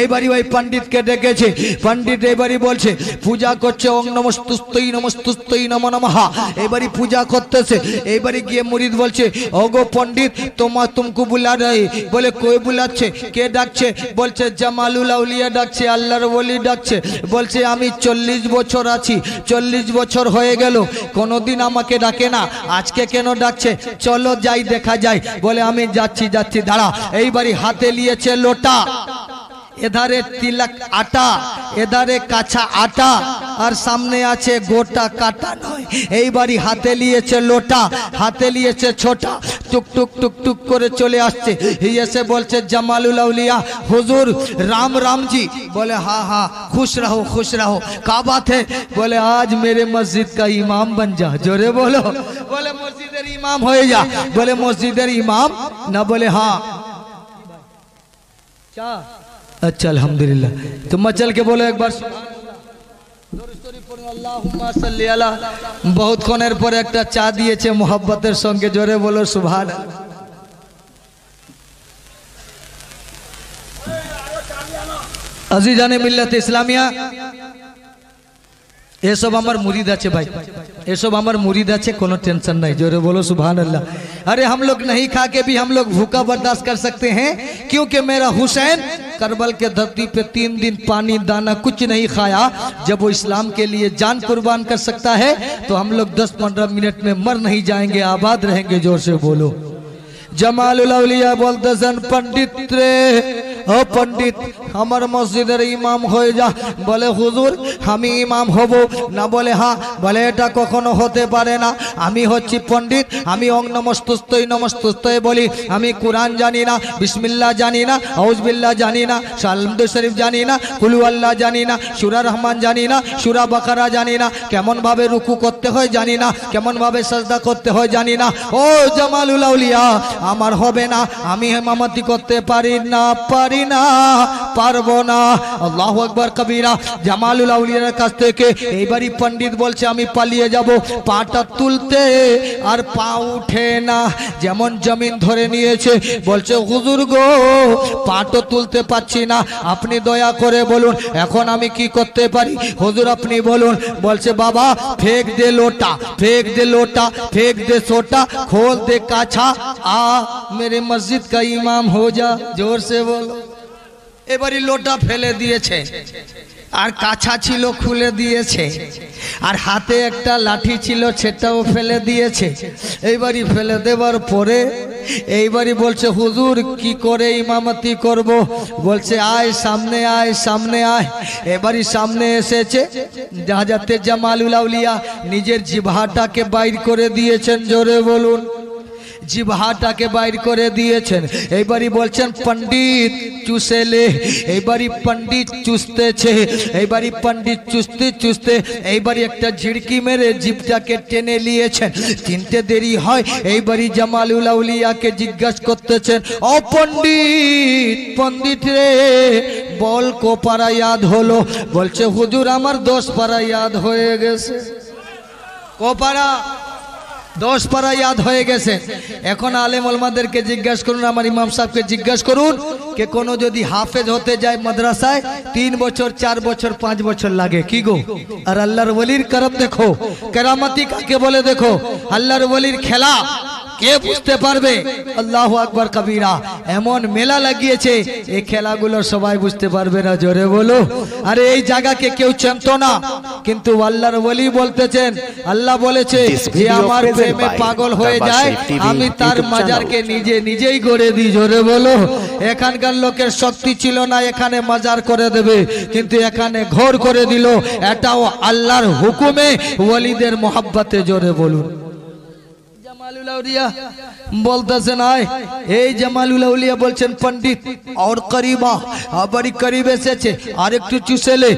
A: এইবারই ওই পণ্ডিতকে ডেকেছে। পণ্ডিত এইবারই বলছে, পূজা করছে ওং নমস্তুস্তই নমস্তুস্তই নম নমহা এইবারই পূজা করতেছে। এইবারই গিয়ে মুরিদ বলছে, ওগো পণ্ডিত, তোমা তুমকু বুলা রে বলে, কই বুলাচ্ছে? কে ডাকছে? বলছে, জামালুল আউলিয়া ডাকছে, আল্লাহর ওলি ডাকছে। বলছে আমি চল্লিশ বছর আছি, চল্লিশ বছর হয়ে গেল, কোনোদিন আমাকে ডাকে না। আজকে কেন ডাকছে? চলো যাই, দেখা যায় বলে, আমি যাচ্ছি যাচ্ছি, দাঁড়া। এইবারই হাতে নিয়েছে লোটা। इधर एक तिलक आटा इधर एक काचा आटा और सामने आछे নয়। এইবারই হাতে নিয়েছে লোটা, হাতে নিয়েছে ছোটা। টুক টুক টুক টুক করে চলে আসছে। এসে বলছে, জামালুল আউলিয়া, হুজুর राम राम जी बोले हाँ हाँ खुश रहो खुश रहो क्या बात है बोले आज मेरे मस्जिद का इमाम बन जा जोरे बोलो बोले मस्जिदेर इमाम हो जा बोले मस्जिदेर इमाम ना बोले हाँ আচ্ছা আলহামদুলিল্লাহ। তোমার মজ্জালকে বলো একবার। বহুতক্ষণের পরে একটা চা দিয়েছে মোহাব্বতের সঙ্গে, জোরে বলো সুভান আজিজানে মিল্লাত ইসলামিয়া। এসব আমার মুরিদ আছে ভাই। এসব আমার মুরিদ আছে, কোনো টেंशन नहीं जोरे बोलो सुभान अल्लाह अरे हम लोग नहीं खा के भी हम लोग भूखा बर्दाश्त कर सकते हैं क्योंकि मेरा हुसैन करबल के धरती पे तीन दिन पानी दाना कुछ नहीं खाया जब वो इस्लाम के लिए जान कुर्बान कर सकता है तो हम लोग दस पंद्रह मिनट में मर नहीं जाएँगे आबाद रहेंगे ज़ोर से बोलो जमाल बोलते पंडित रे ও পণ্ডিত, আমার মসজিদের ইমাম হয়ে যা। বলে, হুজুর, আমি ইমাম হব। না বলে হ্যাঁ বলে, এটা কখনো হতে পারে না। আমি হচ্ছি পণ্ডিত, আমি অং নমস্তুস্তই নমস্তুস্তই বলি। আমি কোরআন জানি না, বিসমিল্লাহ জানি না আউজবিল্লাহ জানি না সালমদ শরীফ জানি না, কুলু আল্লাহ জানি না, সুরা রহমান জানি না, সুরা বাকারা জানি না, কেমনভাবে রুকু করতে হয় জানি না, কেমনভাবে সাজদা করতে হয় জানি না। ও জামালুল আউলিয়া, আমার হবে না, আমি হেমামতি করতে পারি না, পারি না পারবো না আল্লাহ আকবর কবিরা জামালুল আউলিয়ার কাছ থেকে এইবারই পণ্ডিত বলছে আমি পালিয়ে যাব পাটা তুলতে আর পা উঠে না যেমন জমিন ধরে নিয়েছে বলছে হুজুর গো পাটো তুলতে পাচ্ছি না আপনি দয়া করে বলুন এখন আমি কি করতে পারি হুজুর আপনি বলুন বলছে বাবা ফেক দে লোটা ফেক দে লোটা फेंक दे सोटा खोल दे काछा आ मेरे मस्जिद का इमाम हो जा जोर से बोलो এবারে লোটা ফেলে দিয়েছে। আর কাছা ছিল, খুলে দিয়েছে। আর হাতে একটা লাঠি ছিল, সেটাও ফেলে দিয়েছে। এইবারই ফেলে দেবার পরে এইবারই বলছে, হুজুর, কি করে ইমামতি করব? বলছে, আয়, সামনে আয় সামনে আয়। এবারই সামনে এসেছে। যাতে জামালুল আউলিয়া নিজের জিভাটাকে বাইর করে দিয়েছেন, জোরে বলুন। জিভাটাকে বাইর করে দিয়েছেন। এইবারই বলছেন, পণ্ডিত চুষেলে এইবারই পণ্ডিত চুষতেছে এইবারই পণ্ডিত চুষতে চুষতে এইবারই একটা ঝিড়কি মেরে জিভটাকে টেনে নিয়েছেন। তিনটে দেরি হয়, এইবারই জামালুল আউলিয়াকে জিজ্ঞাসা করতেছেন, ও পণ্ডিত পণ্ডিত রে, বল কো পারা ইয়াদ হলো? বলছে, হুজুর, আমার দশ পারা ইয়াদ হয়ে গেছে। কোপারা দশ পারা ইয়াদ হয়ে গেছে। এখন আলেম ওলমাদেরকে জিজ্ঞাসা করুন, আমার ইমাম সাহেবকে জিজ্ঞাসা করুন কে কোনো যদি হাফেজ হতে যায় মাদ্রাসায়, তিন বছর, চার বছর, পাঁচ বছর লাগে। কি গো? আর আল্লাহর ওলির করম দেখো। কেরামাতি কাকে বলে দেখো? আল্লাহর ওলির খেলা। কে বুঝতে পারবে? আল্লাহ আকবর কবিরা এমন মেলা লাগিয়েছে এই খেলাগুলো সবাই বুঝতে পারবে না জোরে বলো। আরে এই জায়গাকে কেউ চিনত না। কিন্তু আল্লাহর বলি বলতেছেন আল্লাহ বলেছে যে আমার প্রেমে পাগল হয়ে যায় আমি তার মাজারকে নিজে নিজেই গড়ে দিই জোরে বলো। এখানকার লোকের শক্তি ছিল না এখানে মাজার করে দেবে কিন্তু এখানে ঘর করে দিল। এটাও আল্লাহর হুকুমে ওয়ালিদের মোহাব্বতে জোরে বলুন। বলতেছেন এই আর একটু চুষেলে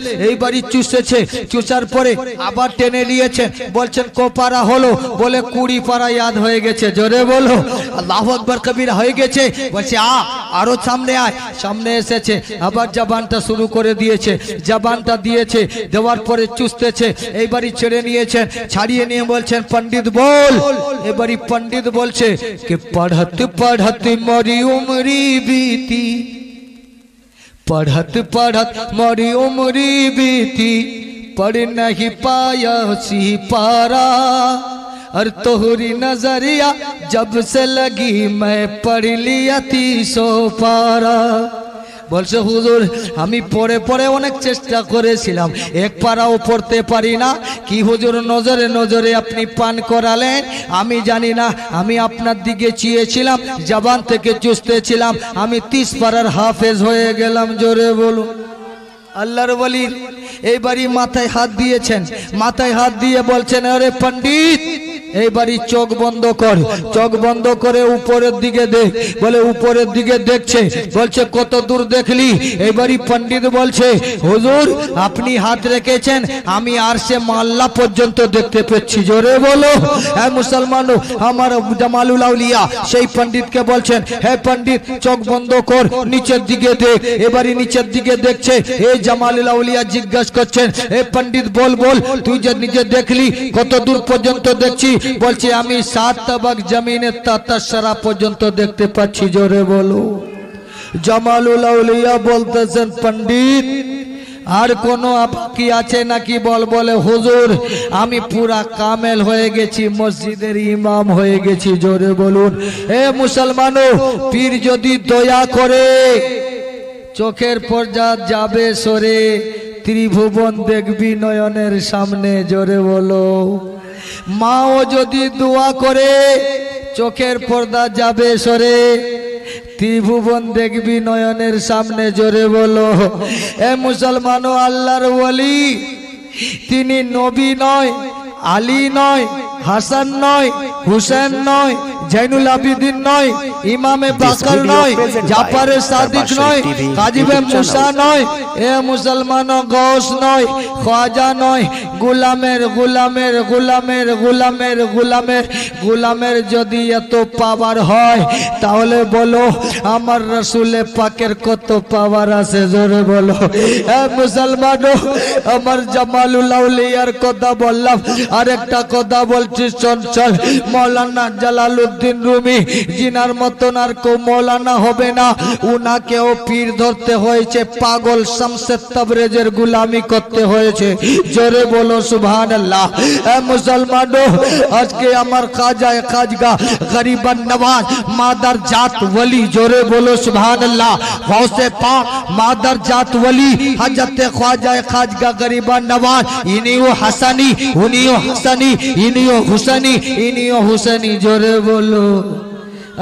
A: চুষার পরে আবার টেনে নিয়েছে, বলছেন কোপারা হলো, বলে কুড়ি পারা ইয়াদ হয়ে গেছে, জোরে বলো, আল্লাহ আকবর কবির হয়ে গেছে, বলছে, আ, আরও সামনে আয়, সামনে এসেছে, আবার জবানটা শুরু করে দিয়েছে, জবানটা দিয়েছে, দেওয়ার পরে চুষতেছে এইবারই ছেড়ে নিয়েছেন ছাড়িয়ে নিয়ে বলছেন, পণ্ডিত বল এবারই पंडित बोलছে कि पढ़त पढ़त मरी उमरी बीती। पढ़त पढ़त मरी उमरी बीती, पढ़ नहीं पाया सी पारा। और तोहरी नज़रिया जब से लगी मैं पढ़ लिया तीसो पारा। বলছে, হুজুর, আমি পরে পরে অনেক চেষ্টা করেছিলাম। এক পাড়াও পড়তে পারি না। কি হুজুর নজরে নজরে আপনি পান করালেন? আমি জানি না। আমি আপনার দিকে চেয়েছিলাম, জাবান থেকে চুষতেছিলাম। আমি তিস পাড়ার হাফেজ হয়ে গেলাম, জোরে বলুন। আল্লাহর বলির এইবারই মাথায় হাত দিয়েছেন। মাথায় হাত দিয়ে বলছেন, আরে পণ্ডিত এইবারই চোখ বন্ধ কর। চোখ বন্ধ করে উপরের দিকে দেখ। বলে উপরের দিকে দেখছে, বলছে, কত দূর দেখলি? এইবারই পণ্ডিত বলছে, হুজুর, আপনি হাত রেখেছেন, আমি আর সে মাল্লা পর্যন্ত দেখতে পেয়েছি। জোরে বলো হ্যাঁ মুসলমান, আমার জামালুল আউলিয়া, সেই পণ্ডিতকে বলছেন, হে পণ্ডিত, চোখ বন্ধ কর, নিচের দিকে দেখ। এবারই নিচের দিকে দেখছে, এই জামালুল আউলিয়া জিজ্ঞাসা করছেন হে পণ্ডিত, বল বল, তুই যে নিজে দেখলি, কত দূর পর্যন্ত দেখছি? বলছে, আমি সাত তবক জমিনে তাতাসারা পর্যন্ত দেখতে পাচ্ছি, জোরে বলো। জামালুল আউলিয়া বলতেছেন, পণ্ডিত, আর কোন কি আছে নাকি? বল, বলে, হুজুর, আমি পুরা কামেল হয়ে গেছি, মসজিদের ইমাম হয়ে গেছি, জোরে বলুন। এ মুসলমানো পীর যদি দয়া করে চোখের পর্যা যাবে সরে, ত্রিভুবন দেখবি নয়নের সামনে, জোরে বলো। মাও যদি দোয়া করে, চোখের পর্দা যাবে সরে, ত্রিভুবন দেখবি নয়নের সামনে, জোরে বলো। এ মুসলমান ও আল্লাহর বলি তিনি নবী নয়, আলী নয় হাসান নয় হুসেন নয় জৈনুল আবিদিন নয় ইমামে বাকর নয় জাফারে সাদিক নয় কাজিবে মুসা নয় এ মুসলমান গৌস নয় খাজা নয় গুলামের গুলামের গুলামের গুলামের গুলামের গুলামের যদি এত পাওয়ার হয় তাহলে বলো আমার রসুলে পাকের কত পাওয়ার আছে জোরে বলো। এ মুসলমান আমার জামালুল আউলিয়ার কথা বললাম আরেকটা কথা বলছি চঞ্চল মৌলানা জালালউদ্দিন রুমি, জিনার মতন আর কেউ মৌলানা হবে না। উনাকেও পীর ধরতে হয়েছে, পাগল শামসেদ তাবরেজের গুলামি করতে হয়েছে। জোরে বলো সুবহান আল্লাহ মুসলমান আজকে আমার খাজায় খাজগা, গরিবান নওয়াজ, মাদার জাত ওলি জোরে বলো সুবহান আল্লাহ পাক, মাদার জাত ওলি হযরত খাজায় খাজগা, গরিবান নওয়াজ, ইনিও হাসানি, উনিও হাসানি, ইনিও হুসানি ইনিও হুসানি জোরে বলো।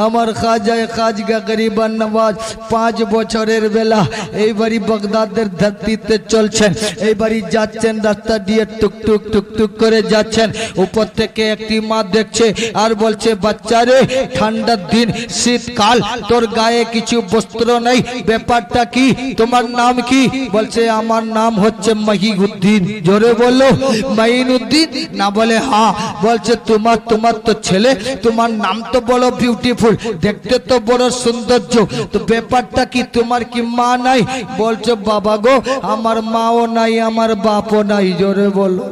A: আমার খাজায় খাজগা গরিবান নওয়াজ পাঁচ বছরের বেলা এইবারই বাগদাদের ধরতিতে চলছেন, এইবারই যাচ্ছেন রাস্তা দিয়ে টুকটুক টুকটুক করে যাচ্ছেন। উপর থেকে একটি মা দেখছে আর বলছে বাচ্চারে ঠান্ডার দিন, শীতকাল, তোর গায়ে কিছু বস্ত্র নেই, ব্যাপারটা কি? তোমার নাম কি? বলছে, আমার নাম হচ্ছে মহিউদ্দিন। জোরে বলল মঈনুদ্দিন না বলে হ্যাঁ। বলছে, তোমার তোমার তো ছেলে, তোমার নাম তো বড় বিউটিফুল দেখতে তো বড় সৌন্দর্য। তো ব্যাপারটা কি তোমার কি মা নাই? বলছো, বাবা গো, আমার মাও নাই, আমার বাপও নাই। জোরে বলো।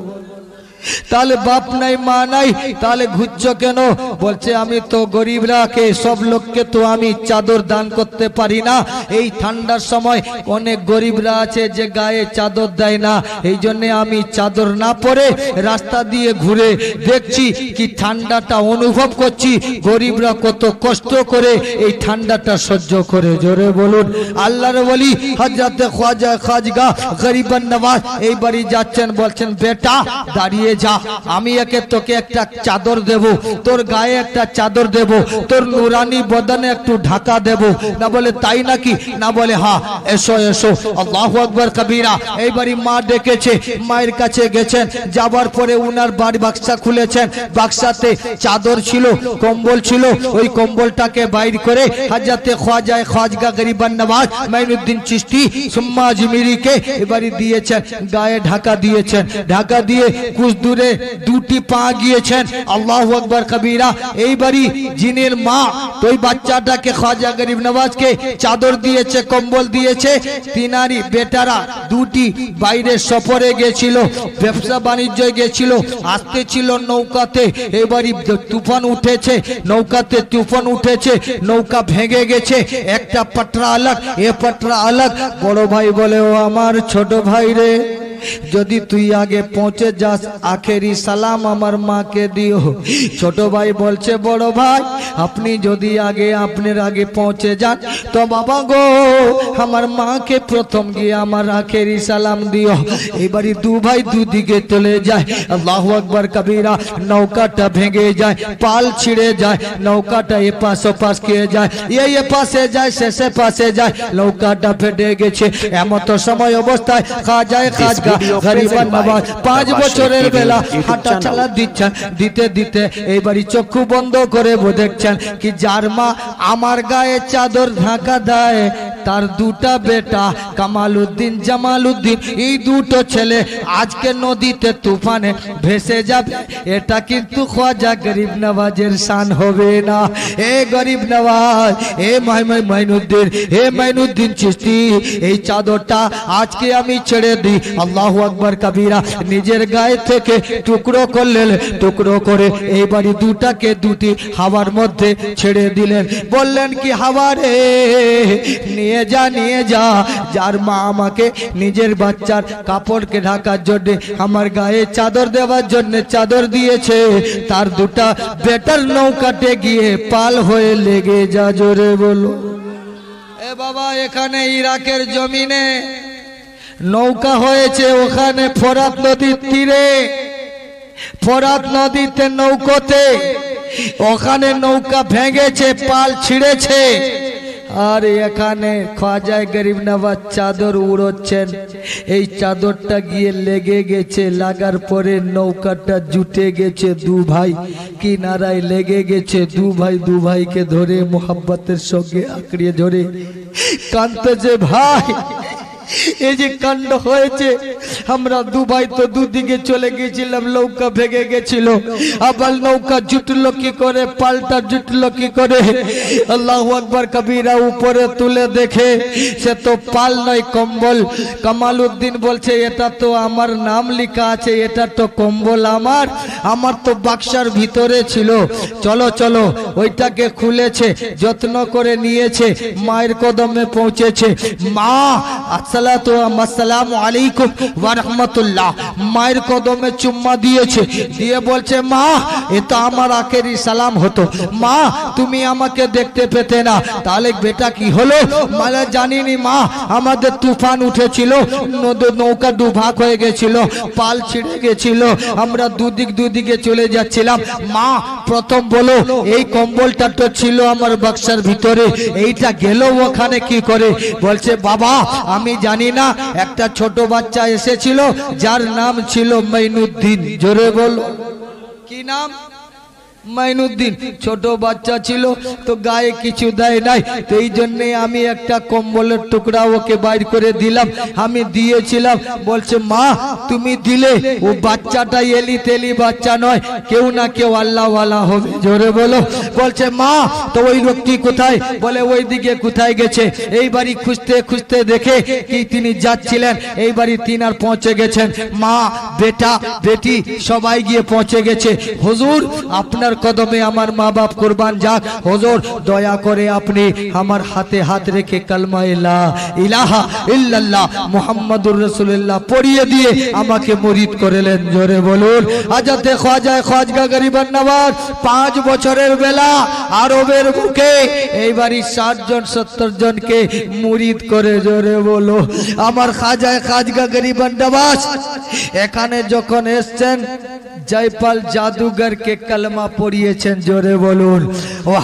A: তাহলে বাপ নাই, মা নাই, তাহলে ঘুরছ কেন? বলছে, আমি তো গরিবরাকে সব লোককে তো আমি চাদর দান করতে পারি না। এই ঠান্ডার সময় অনেক গরিবরা আছে যে গায়ে চাদর দেয় না। এই জন্য আমি চাদর না পরে রাস্তা দিয়ে ঘুরে দেখছি কি ঠান্ডাটা অনুভব করছি। গরিবরা কত কষ্ট করে এই ঠান্ডাটা সহ্য করে। জোরে বলুন, আল্লাহর বলি হজরত খাজা খাজগা গরিবান নওয়াজ এই বাড়ি যাচ্ছেন, বলছেন, বেটা, দাঁড়িয়ে যা, আমি একে তোকে একটা চাদর দেব, তোর গায়ে একটা চাদর দেব, তোর নুরানি বদনে একটু ঢাকা দেব। না বলে তাই নাকি? না বলে হ্যাঁ এসো এসো। আল্লাহ আকবর কবিরা, এইবারই মা ডেকেছে, মায়ের কাছে গেছেন, যাবার পরে উনার বাড়ি বাক্সা খুলেছেন। বাক্সাতে চাদর ছিল, কম্বল ছিল, ওই কম্বলটাকে বাইর করে হাজাতে খাজায় খাজগা গরিবান নওয়াজ মাইনুদ্দিন চিস্তি সুম্মা আজমিরিকে এবারই দিয়েছেন, গায়ে ঢাকা দিয়েছেন। ঢাকা দিয়ে কুছ দূরে দুটি পা গিয়েছেন। আল্লাহ আকবর কবিরা। এইবারই জিনের মা ওই বাচ্চাটাকে খাজা গরিব নওয়াজকে চাদর দিয়েছে, কম্বল দিয়েছে। তিনারি বেটারা দুটি বাইরে সফরে গেছিল, ব্যবসা বাণিজ্য গেছিল, আসতে ছিল নৌকাতে। এবারই তুফান উঠেছে, নৌকাতে তুফান উঠেছে, নৌকা ভেঙে গেছে। একটা পাটরা আলাগ, এ পাটরা আলাগ। বড় ভাই বলে, ও আমার ছোট ভাই রে। যদি তুই আগে পৌঁছে যাস, আখেরি সালাম আমার মাকে দিও। ছোট ভাই বলছে, বড় ভাই, আপনি যদি আগে আপনার আগে পৌঁছে যান, তো বাবা গো, আমার মাকে প্রথম গিয়ে আমার আখেরি সালাম দিও। এবারে দু ভাই দুদিকে চলে যায়। আল্লাহ আকবর কবিরা, নৌকাটা ভেঙে যায়, পাল ছিঁড়ে যায়, নৌকাটা এ পাশ ও পাশ খেয়ে যায়। এ এ পাশে যায়, শেষে পাশে যায়, নৌকাটা ফেটে গেছে। এমত সময় অবস্থায় খাজায় গরিবান নবাজ পাঁচ বছরের বেলা হাঁটা চালা দিচ্ছেন দিতে দিতে এইবারই চক্ষু বন্ধ করে দেখছেন কি যার মা আমার গায়ে চাদর ঢাকা দেয় তার দুটা বেটা কামাল উদ্দিন জামাল উদ্দিন এই দুটো ছেলে আজকে নদীতে তুফানে ভেসে যাবে এটা কিন্তু খাজা গরিব নওয়াজের শান হবে না। এ গরিব নওয়াজ এ মাইমাই মাইনুদ্দিন এ মাইনুদ্দিন চিস্তি এই চাদরটা আজকে আমি ছেড়ে দিই। আল্লাহ আকবর কবিরা নিজের গায়ে থেকে টুকরো করলেন, টুকরো করে এইবারই দুটাকে দুটি হাওয়ার মধ্যে ছেড়ে দিলেন। বললেন, কি হাওয়া রে? নিয়ে যা নিয়ে যা। যার মা আমাকে নিজের বাচ্চার কাপড়কে ঢাকার জন্য, আমার গায়ে চাদর দেওয়ার জন্য চাদর দিয়েছে, তার দুটা বেটার নৌকাতে গিয়ে পাল হয়ে লেগে যা জোরে বলো এ বাবা, এখানে ইরাকের জমিনে নৌকা হয়েছে ওখানে ফরাত নদীর তীরে। ফরাত নদীতে নৌকোতে। ওখানে নৌকা ভেঙেছে, পাল ছিঁড়েছে। আর এখানে খাজায় গরিব নবাজ চাদর উড়োচ্ছেন। এই চাদরটা গিয়ে লেগে গেছে, লাগার পরে নৌকাটা জুটে গেছে দু ভাই। কিনারায় লেগে গেছে দু ভাই, দু ভাইকে ধরে মোহাব্বতের সঙ্গে আঁকড়িয়ে ধরে। কান্ত যে ভাই। এই যে কাণ্ড হয়েছে, আমরা দু ভাই তো দুদিকে চলে গেছিলাম নৌকা ভেঙে গেছিল। আবার নৌকা জুটলো কি করে, পাল্টা জুটলো কি করে? আল্লাহ আকবর কবিরা উপরে তুলে দেখে, সে তো পাল নয়, কম্বল। কামাল উদ্দিন বলছে, এটা তো আমার নাম লেখা আছে, এটা তো কম্বল আমার আমার তো বাক্সার ভিতরে ছিল। চলো চলো, ওইটাকে খুলেছে, যত্ন করে নিয়েছে, মায়ের কদমে পৌঁছেছে। মা মায়ের কদমে চুম্মা দিয়েছে, দিয়ে বলছে, মা এটা আমার সালাম হতো। মা, তুমি আমাকে দেখতে পেতে না। তাহলে বেটা কি হলো? মানে জানিনি, মা, আমাদের তুফান উঠেছিল নৌকা দুভাগ হয়ে গেছিল, পাল ছিঁড়ে গেছিল, আমরা দুদিক দুদিকে চলে যাচ্ছিলাম। মা, প্রথম বলো, এই কম্বলটা তো ছিল আমার বাক্সার ভিতরে, এইটা গেল ওখানে কি করে? বলছে, বাবা, আমি জানি না। একটা ছোট বাচ্চা এসেছিল যার নাম ছিল মাইনুদ্দিন জোরে বল। কি নাম? মাইনুদ্দিন, ছোট বাচ্চা ছিল, তো গায়ে কিছু দেয় নাই। তো এই জন্যে আমি একটা কম্বলের টুকরা ওকে বাইর করে দিলাম। আমি দিয়েছিলাম, বলছে, মা, তুমি দিলে। ও বাচ্চাটা এলি তেলি বাচ্চা নয়। কেউ না কেউ আল্লাহওয়ালা হবে। জোরে বলো। বলছে, মা, তো ওই লোকটি কোথায়? বলে, ওই দিকে কোথায় গেছে? এই বাড়ি খুঁজতে খুঁজতে দেখে কি তিনি যাচ্ছিলেন? এই বাড়ি তিন আর পৌঁছে গেছেন। মা, বেটা, বেটি সবাই গিয়ে পৌঁছে গেছে। হুজুর, আপনার কদমে আমার মা বাপ কোরবান যাক। হুজুর, দয়া করে আপনি আমার হাতে হাত রেখে কালমা ইলা, ইলাহা ইল্লাল্লাহ মুহাম্মাদুর রাসূলুল্লাহ পড়িয়ে দিয়ে আমাকে মুরিদ করেলেন। জোরে বলুন আজাতে খাজা খাজগা গরিবান নওয়াজ পাঁচ বছরের বেলা আরবের বুকে এইবারই ষাট জন, সত্তর জনকে মুরিদ করে জোরে বলো আমার খাজায় খাজগা গরিবান নওয়াজ এখানে যখন এসছেন, জয়পাল জাদুগরকে কলমা पड़िए जोरे बोलून।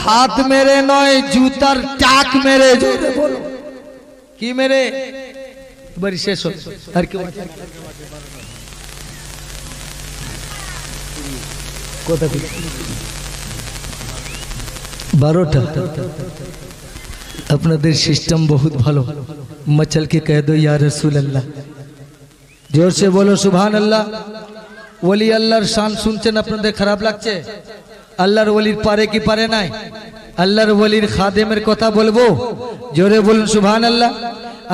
A: हाथ मेरे नय, जूतार टाक मेरे। जोरे बोलो कि मेरे? सिस्टम बहुत भलो। मचल के कह दो यार रसूल अल्लाह ज़ोर से बोलो सुभान अल्लाह वोली अल्लाह, शान सुन अपने खराब लगते আল্লাহর ওলির পারে কি পারে নাই? আল্লাহর ওলির খাদেমের কথা বলব? জোরে বলুন সুভান আল্লাহ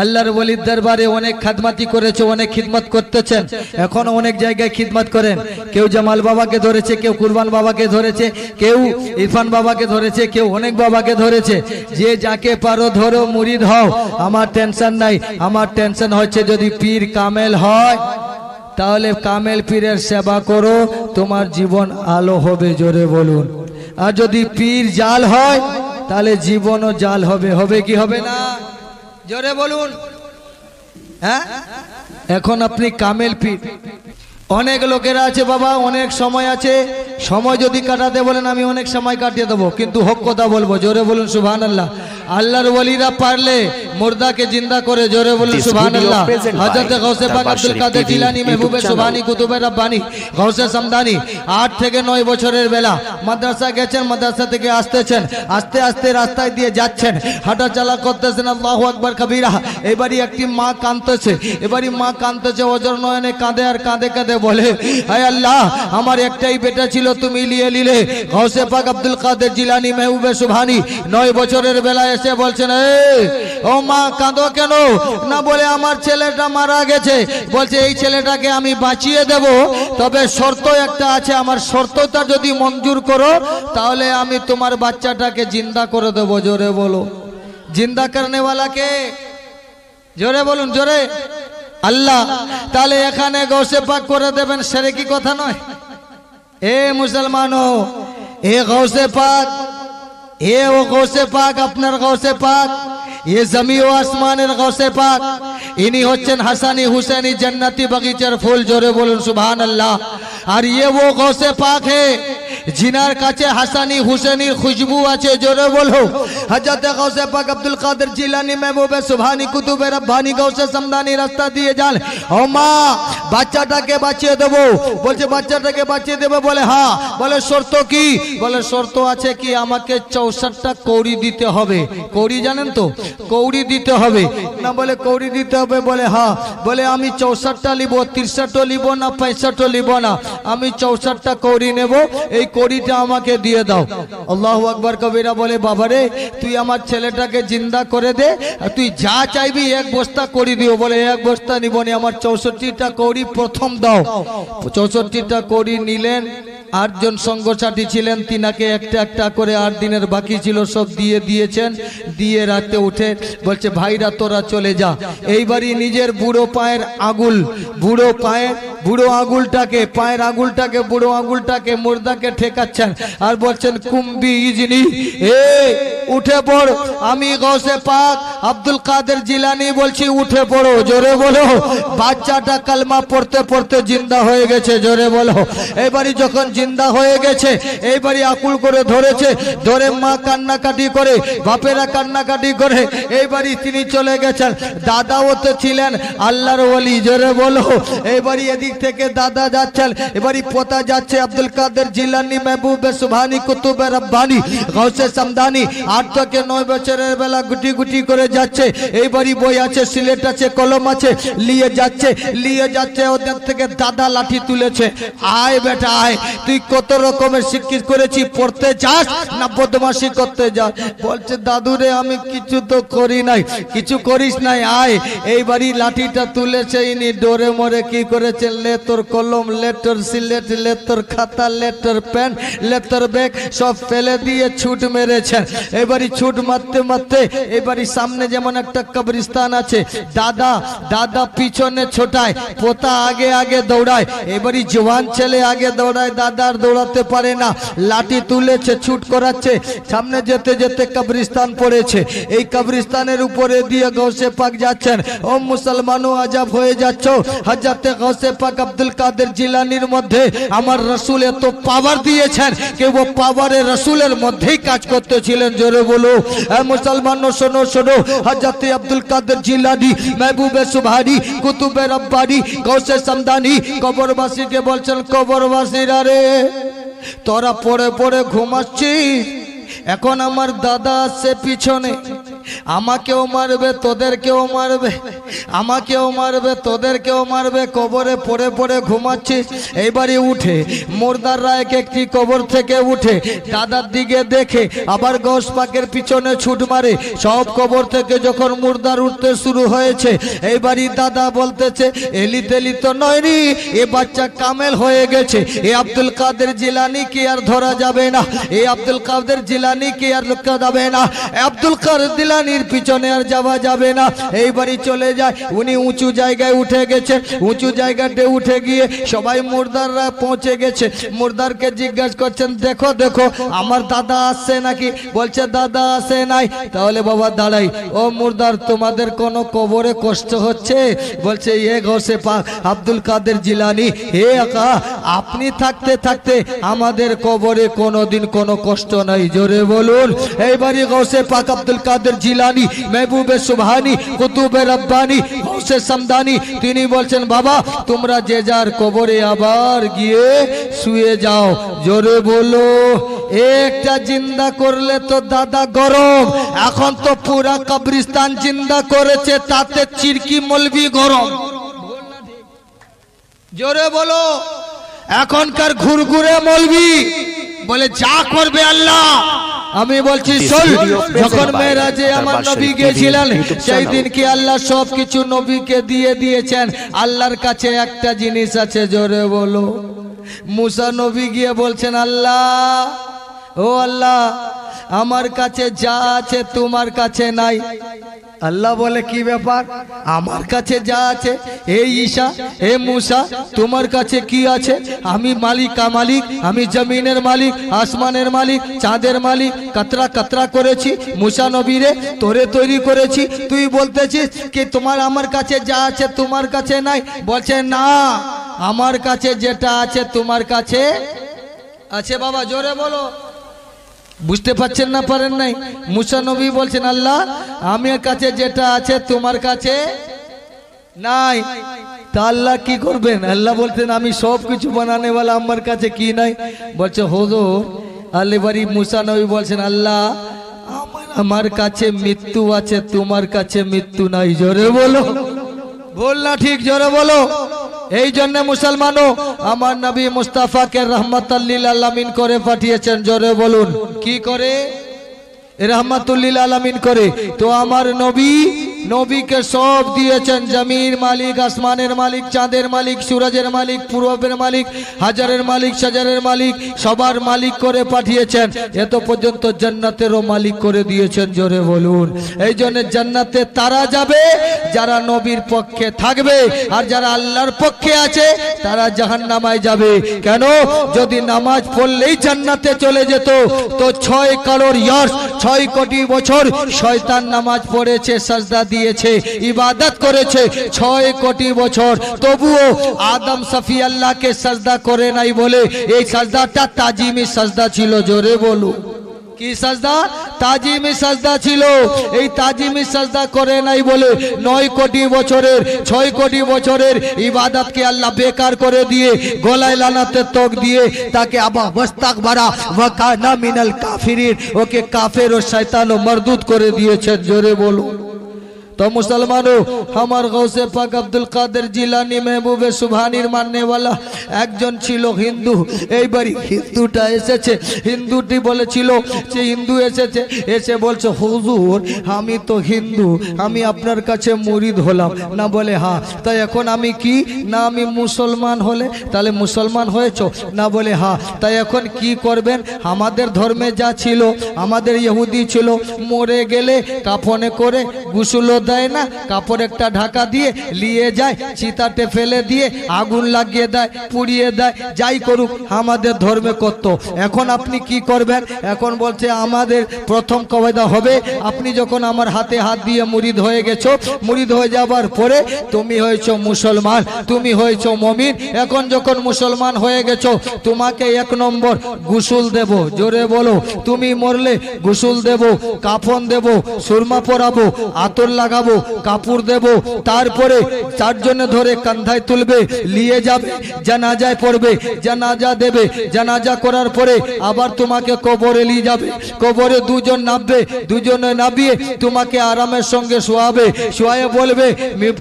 A: আল্লাহর ওলির দরবারে অনেক খাদমাতি করেছে, অনেক খিদমত করতেছেন। এখন অনেক জায়গায় খিদমত করেন। কেউ জামাল বাবাকে ধরেছে, কেউ কুরবান বাবাকে ধরেছে, কেউ ইরফান বাবাকে ধরেছে, কেউ অনেক বাবাকে ধরেছে। যে যাকে পারো ধরো, মুরিদ হও। আমার টেনশন নাই। আমার টেনশন হচ্ছে যদি পীর কামেল হয়। তাহলে কামেল পীরের সেবা করো, তোমার জীবন আলো হবে জোরে বলুন। আর যদি পীর জাল হয়, তাহলে জীবনও জাল হবে। হবে কি হবে না? জোরে বলুন। হ্যাঁ? এখন আপনি কামেল পীর। অনেক লোকেরা আছে বাবা অনেক সময় আছে। সময় যদি কাটাতে বলেন আমি অনেক সময় কাটিয়ে দেবো। কিন্তু হক কথা বলব জোরে বলুন সুবহান আল্লাহ আল্লাহর ওলিরা পারলে মুর্দাকে জিন্দা করে জোরে বলুন সুবহান আল্লাহ হযরত গৌসে পাক আব্দুল কাদের জিলানী মেহবুবে। সুবহানি কুতুবে রব্বানি গৌসে সামদানি আট থেকে নয় বছরের বেলা মাদ্রাসা গেছেন মাদ্রাসা থেকে আসতেছেন আস্তে আস্তে রাস্তায় দিয়ে যাচ্ছেন। হাঁটা চালা করতেছেন আল্লাহু আকবার কবিরা। এবারই একটি মা কাঁদতেছে এবারই মা কাঁদতেছে অজর নয়নে কাঁদে আর কাঁদে কাঁদে। বলে হায় আল্লাহ আমার একটাই বেটা ছিল তুমি লিয়ে নিলে। গৌসে পাক আব্দুল কাদের জিলানি মেহবুবে সুবহানি নয় বছরের বেলা এসে বলছেন "এই, ও মা কাঁদো কেন? না বলে আমার ছেলেটা মারা গেছে। বলছে এই ছেলেটাকে আমি বাঁচিয়ে দেব তবে শর্ত একটা আছে আমার শর্তটা যদি মঞ্জুর করো তাহলে আমি তোমার বাচ্চাটাকে জিন্দা করে দেবো। জোরে বলো। জিন্দা করনেওয়ালাকে জোরে বলুন জোরে। আল্লাহ, তাহলে এখানে গৌসে পাক করে দেবেন, সেরে কি কথা নয়? এ মুসলমানো এ গৌসে পাক, এ ও গৌসে পাক, আপনার গৌসে পাক, এ জমি ও আসমানের গৌসে পাক, ইনি হচ্ছেন হাসানি হুসেনি জান্নাতি বাগিচার ফুল, জোরে বলুন সুবহান আল্লাহ আর ইয়ে ও গৌসে পাক হে জিনার কাছে হাসানি হুসেনির খুশবু আছে, জোরে বলো। হযরত গৌসে পাক আব্দুল কাদের জিলানি মেহবুবে সুবহানি, কুতুবে রব্বানি গৌসে সমদানি রাস্তা দিয়ে যান। ও মা, বাচ্চাটাকে বাঁচিয়ে দেবো। বলছে, বাচ্চাটাকে বাঁচিয়ে দেবে? বলে হ্যাঁ বলে, শর্ত কি? বলে, শর্ত আছে কি, আমাকে চৌষট্টা কৌড়ি দিতে হবে। কৌড়ি জানেন তো? কৌড়ি দিতে হবে। না বলে, কৌড়ি দিতে হবে? বলে হ্যাঁ বলে, আমি চৌষট্টা লিব, তিরষট্টা লিব না, পঁয়ষট্টা লিব না। আমি চৌষট্টা কৌড়ি নেব। এই কৌড়িটা আমাকে দিয়ে দাও। আল্লাহ আকবর কবিরা বলে, বাবারে, তুই আমার ছেলেটাকে জিন্দা করে দে, আর তুই যা চাইবি এক বস্তা করি দিও। বলে, এক বস্তা নিব নি, আমার চৌষট্টিটা কৌড়ি প্রথম দাও। চৌষট্টিটা কৌড়ি নিলেন আটজন সঙ্গসাথী ছিলেন, তিনাকে একটা একটা করে আট দিনের বাকি ছিল, সব দিয়ে দিয়েছেন। দিয়ে রাতে উঠে বলছে, ভাইরা, তোরা চলে যা। এইবারই নিজের বুড়ো পায়ের আগুল, বুড়ো পায়ের, বুড়ো আগুলটাকে, পায়ের আগুলটাকে, বুড়ো আগুলটাকে মুর্দাকে ঠেকাচ্ছেন আর বলছেন, কুম্বি ইজনি, এ, উঠে পড়। আমি গসে পাক আব্দুল কাদের জিলানি বলছি, উঠে পড়ো, জোরে বলো। বাচ্চাটা কালমা পড়তে পড়তে জিন্দা হয়ে গেছে, জোরে বলো। এবারই যখন জিন্দা হয়ে গেছে। এইবারই আকুল করে ধরেছে। ধরে মা কান্নাকাটি করে, বাপেরা কান্নাকাটি করে। এইবারই তিনি চলে গেছেন। দাদাও তো ছিলেন। আল্লাহর ওলি, জোরে বলো। এইবারই এদিকে দিক থেকে দাদা যাচ্ছেন। এবারই পোতা যাচ্ছে আব্দুল কাদের জিলানি, মেহবুবে সুবহানি, কুতুবে রব্বানি গৌসে সামদানি। আট থেকে নয় বছরের বেলা গুটি গুটি করে যাচ্ছে। এইবারই বই আছে, সিলেট আছে, কলম আছে নিয়ে যাচ্ছে। নিয়ে যাচ্ছে, ওদের থেকে দাদা লাঠি তুলেছে। আয় বেটা, আয়। তুই কত রকমের শিক্ষিত করেছি, পড়তে যাস, না বদমাসি করতে যাস? বলছে দাদুরে আমি কিছু তো করি নাই, কিছু করিস নাই, আয়। এইবারই লাঠিটা তুলেছে ইনি, ডোরে মরে কি করেছে? লে তোর কলম লে তোর সিলেট লে তোর খাতা লে তোর প্যান্ট লে তোর ব্যাগ, সব ফেলে দিয়ে ছুট মেরেছেন এবারই ছুট মারতে মারতে এবারই সামনে যেমন একটা কবরিস্তান আছে, দাদা দাদা পিছনে ছোটায়, পোতা আগে আগে দৌড়ায়। এবারই জওয়ান ছেলে আগে দৌড়ায়, দাদা আর দৌড়াতে পারে না। লাঠি তুলেছে, ছুট করাচ্ছে। সামনে যেতে যেতে কবরিস্তান পড়েছে। এই কবরিস্তানের উপরে দিয়ে গৌসে পাক যাচ্ছেন। ও মুসলমানও আজাব হয়ে যাচ্ছ। হাজাতে গৌসে পাক আব্দুল কাদের জিলানির মধ্যে আমার রসুল এত পাওয়ার দিয়েছেন কে ও পাওয়ারে রসুলের মধ্যেই কাজ করতেছিলেন। জোরে বলো। মুসলমান, শোনো শোনো। হাজাতে আব্দুল কাদের জিলানি, মেহবুবে সুবহানি, কুতুবে রব্বানি গৌসে সামদানি, কবরবাসীকে বলছেন, কবরবাসীরা রে তোরা পড়ে পড়ে ঘুমাচ্ছিস? এখন আমার দাদা আছে পিছনে। আমাকেও মারবে, তোদেরকেও মারবে। আমাকেও মারবে, তোদেরকেও মারবে। কবরে পড়ে পড়ে ঘুমাচ্ছিস। এইবারই উঠে, মোরদার রায়কে একটি কবর থেকে উঠে, দাদার দিকে দেখে, আবার গোস পাকের পিছনে ছুট মারে। সব কবর থেকে যখন মুর্দার উঠতে শুরু হয়েছে, এইবারই দাদা বলতেছে, এলি তেলি তো নয় রে, এ বাচ্চা কামেল হয়ে গেছে। এ আব্দুল কাদের জিলানি কি আর ধরা যাবে না? এ আব্দুল কাদের জিলানি কি আর লুকা যাবে না? আব্দুল কাদের জিলানির পিছনে আর যাওয়া যাবে না। এইবারই চলে যায়। উনি উঁচু জায়গায় উঠে গেছে উঁচু জায়গাতে উঠে গিয়ে সবাই মুর্দাররা পৌঁছে গেছে। মুর্দারকে জিজ্ঞাসা করছেন, দেখো দেখো, আমার দাদা আসছে নাকি? বলছে, দাদা আসে নাই। তাহলে বাবা, দাঁড়াই, ও মুর্দার, তোমাদের কোনো কবরে কষ্ট হচ্ছে? বলছে, এ ঘষে পাক আব্দুল কাদের জিলানি, হে আকা, আপনি থাকতে থাকতে আমাদের কবরে কোনোদিন কোনো কষ্ট নাই। জোরে বলুন। এইবারই গৌসে পাক আব্দুল কাদের জিলানি, মেহবুবে সুবহানি, কুতুবে রব্বানি গৌসে সামদানি। তিনি বলছেন, বাবা, তোমরা যে যার কবরে আবার গিয়ে শুয়ে যাও, জোরে বলো, একটা জিন্দা করলে তো দাদা গরম, এখন তো পুরা কবরিস্তান জিন্দা করেছে, তাতে চিরকি মলবি গরম। জোরে বলো, এখনকার ঘুরঘুরে মলবি, বলে, যা করবে আল্লাহ। আমি বলছি শোন যখন মেয়েরাজে আমার নবী গিয়েছিলেন সেই দিন কি আল্লাহ সব কিছু নবীকে দিয়ে দিয়েছেন? আল্লাহর কাছে একটা জিনিস আছে জোরে বলো। মুসা নবী গিয়ে বলছেন আল্লাহ ও আল্লাহ আমার কাছে যা আছে তোমার কাছে নাই। আল্লাহ বলে, কি ব্যাপার? আমার কাছে যা আছে হে ঈশা হে মুসা, তোমার কাছে কি আছে? আমি মালিক মালিক, আমি জমিনের মালিক, আসমানের মালিক, চাঁদের মালিক, কাতরা কাতরা করেছি, মুসা নবীরে তোরে তৈরি করেছি। তুই বলতেছিস কি তোমার আমার কাছে যা আছে তোমার কাছে নাই? বলছে, না, আমার কাছে যেটা আছে তোমার কাছে আছে বাবা, জোরে বলো। বুঝতে পারছেন না, পারেন নাই? মুসা নবী বলছেন, আল্লাহ, আমার কাছে যেটা আছে তোমার কাছে নাই। তা আল্লাহ কি করবেন? আল্লাহ বলতেন আমি সব কিছু বানানে বলা আমার কাছে কি নাই? বলছে হোদো আল্লেবারি মুসা নবী বলছেন, আল্লাহ আমার কাছে মৃত্যু আছে, তোমার কাছে মৃত্যু নাই। জোরে বলো। বল না ঠিক, জোরে বলো। এই জন্য মুসলমানও আমার নবী মুস্তাফাকে রহমতাল্লিল আলামিন করে পাঠিয়েছেন জোরে বলুন। কি করে? রহমতুল্লিল আলামিন করে। তো আমার নবী নবীকে সব দিয়েছেন জমির মালিক, আসমানের মালিক, চাঁদের মালিক, সুরজের মালিক পূর্বের মালিক, হাজারের মালিক, সাজারের মালিক, সবার মালিক করে পাঠিয়েছেন। এত পর্যন্ত জান্নাতেরও মালিক করে দিয়েছেন, জোরে বলুন। এই জন্য জান্নাতে তারা যাবে, যারা নবীর পক্ষে থাকবে, আর যারা আল্লাহর পক্ষে আছে, তারা জাহান্নামায় যাবে। কেন? যদি নামাজ পড়লেই জান্নাতে চলে যেত, তো ছয় কারোর ইয়ার্স, ছয় কোটি বছর শয়তান নামাজ পড়েছে, সাজদা দিয়েছে, ইবাদত করেছে। ছয় কোটি বছর। তবুও আদম সফি আল্লাহকে সাজদা করে নাই বলে এই সাজদাটা তাজিমি সাজদা ছিল, জোরে বলু কি সাজদা? তাজিমি সাজদা ছিল। এই তাজিমি সাজদা করে নাই বলে নয় কোটি বছরের, ছয় কোটি বছরের ইবাদতকে আল্লাহ বেকার করে দিয়ে গলায় লানাতে তক দিয়ে তাকে আবা বস্তাক বাড়া ওয়াকানা মিনাল কাফিরিন। ওকে কাফের ও শয়তান ও মরদুদ করে দিয়েছে জোরে তো মুসলমানো আমার গৌসে পাক আব্দুল কাদের জিলানি মেহবুবে সুবহানির মাননেওয়ালা একজন ছিল হিন্দু। এইবারই হিন্দুটা এসেছে। হিন্দুটি বলেছিল যে হিন্দু এসেছে। এসে বলছে, হুজুর, আমি তো হিন্দু। আমি আপনার কাছে মুরিদ হলাম। না বলে হ্যাঁ তাই এখন আমি কি? না আমি মুসলমান হলে? তাহলে মুসলমান হয়েছ? না বলে হ্যাঁ তাই এখন কি করবেন? আমাদের ধর্মে যা ছিল, আমাদের ইহুদি ছিল, মরে গেলে কাফনে করে গুসুলো দেয় না। কাপড় একটা ঢাকা দিয়ে নিয়ে যায়, চিতাতে ফেলে দিয়ে আগুন লাগিয়ে দেয়, পুড়িয়ে দেয়। যাই করুক, আমাদের ধর্মে করত। এখন আপনি কি করবেন? এখন বলছে, আমাদের প্রথম কবেদা হবে, আপনি যখন আমার হাতে হাত দিয়ে মুরিদ হয়ে গেছো, মুরিদ হয়ে যাবার পরে তুমি হয়েছো মুসলমান, তুমি হয়েছো মমিন। এখন যখন মুসলমান হয়ে গেছো, তোমাকে এক নম্বর গুসুল দেব। জোরে বলো, তুমি মরলে গুসুল দেব, কাফন দেব, সুরমা পরাবো, আতর লাগাবো কাপড় দেব, তারপরে চারজনে ধরে কান্ধায় তুলবে, নিয়ে যাবে, জানাজায় পড়বে, জানাজা দেবে, জানাজা করার পরে আবার তোমাকে কবরে নিয়ে যাবে, কবরে দুজন নামবে, দুজনে নামিয়ে তোমাকে আরামের সঙ্গে শোয়াবে শোয়ে বলবে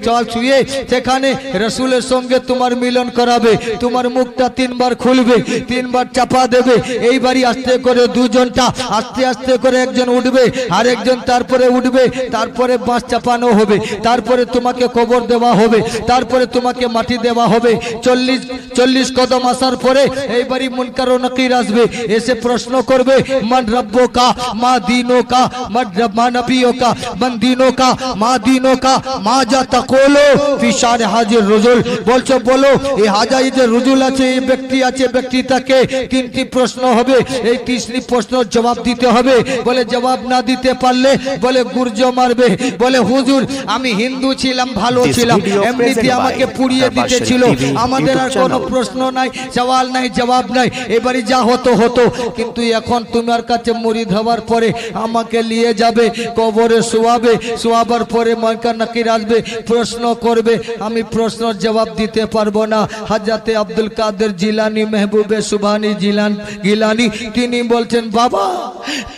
A: চল শুয়ে, সেখানে রসুলের সঙ্গে তোমার মিলন করাবে, তোমার মুখটা তিনবার খুলবে, তিনবার চাপা দেবে, এইবারই আস্তে করে দুজনটা, আস্তে আস্তে করে একজন উঠবে আর একজন তারপরে উঠবে, তারপরে বাঁশ চাপানো হবে। তারপরে তোমাকে কবর দেওয়া হবে। তারপরে তোমাকে মাটি দেওয়া হবে। চল্লিশ চল্লিশ কদম আসার পরে এইবারই মুনকার ও নকির আসবে। এসে প্রশ্ন করবে, মান রব্বো কা মা দিনো কা মান রব- মা নবিও কা মান দিনো কা মা দিনো কা মা যা তকোলো ফিসার হাজির রুজুল। বলছো, বলো এই হাজারি যে রুজুল আছে এই ব্যক্তি আছে ব্যক্তিটাকে তিনটি প্রশ্ন হবে। এই তিনটি প্রশ্নের জবাব দিতে হবে। বলে, জবাব না দিতে পারলে, বলে, গুর্জ মারবে। বলে হুজুর আমি হিন্দু ছিলাম ভালো ছিলাম। এমনিতে আমাকে পুড়িয়ে দিতে ছিল আমাদের আর কোনো প্রশ্ন নাই সওয়াল নাই জবাব নাই। এবারে যা হতো হতো। কিন্তু এখন তোমার কাছে মুরিদ হওয়ার পরে আমাকে নিয়ে যাবে কবরে শোয়াবে শোয়াবার পরে ময়কা নাকির আসবে প্রশ্ন করবে। আমি প্রশ্নের জবাব দিতে পারব না। হাজাতে আব্দুল কাদের জিলানি মেহবুবে সুবানি জিলান গিলানি তিনি বলছেন বাবা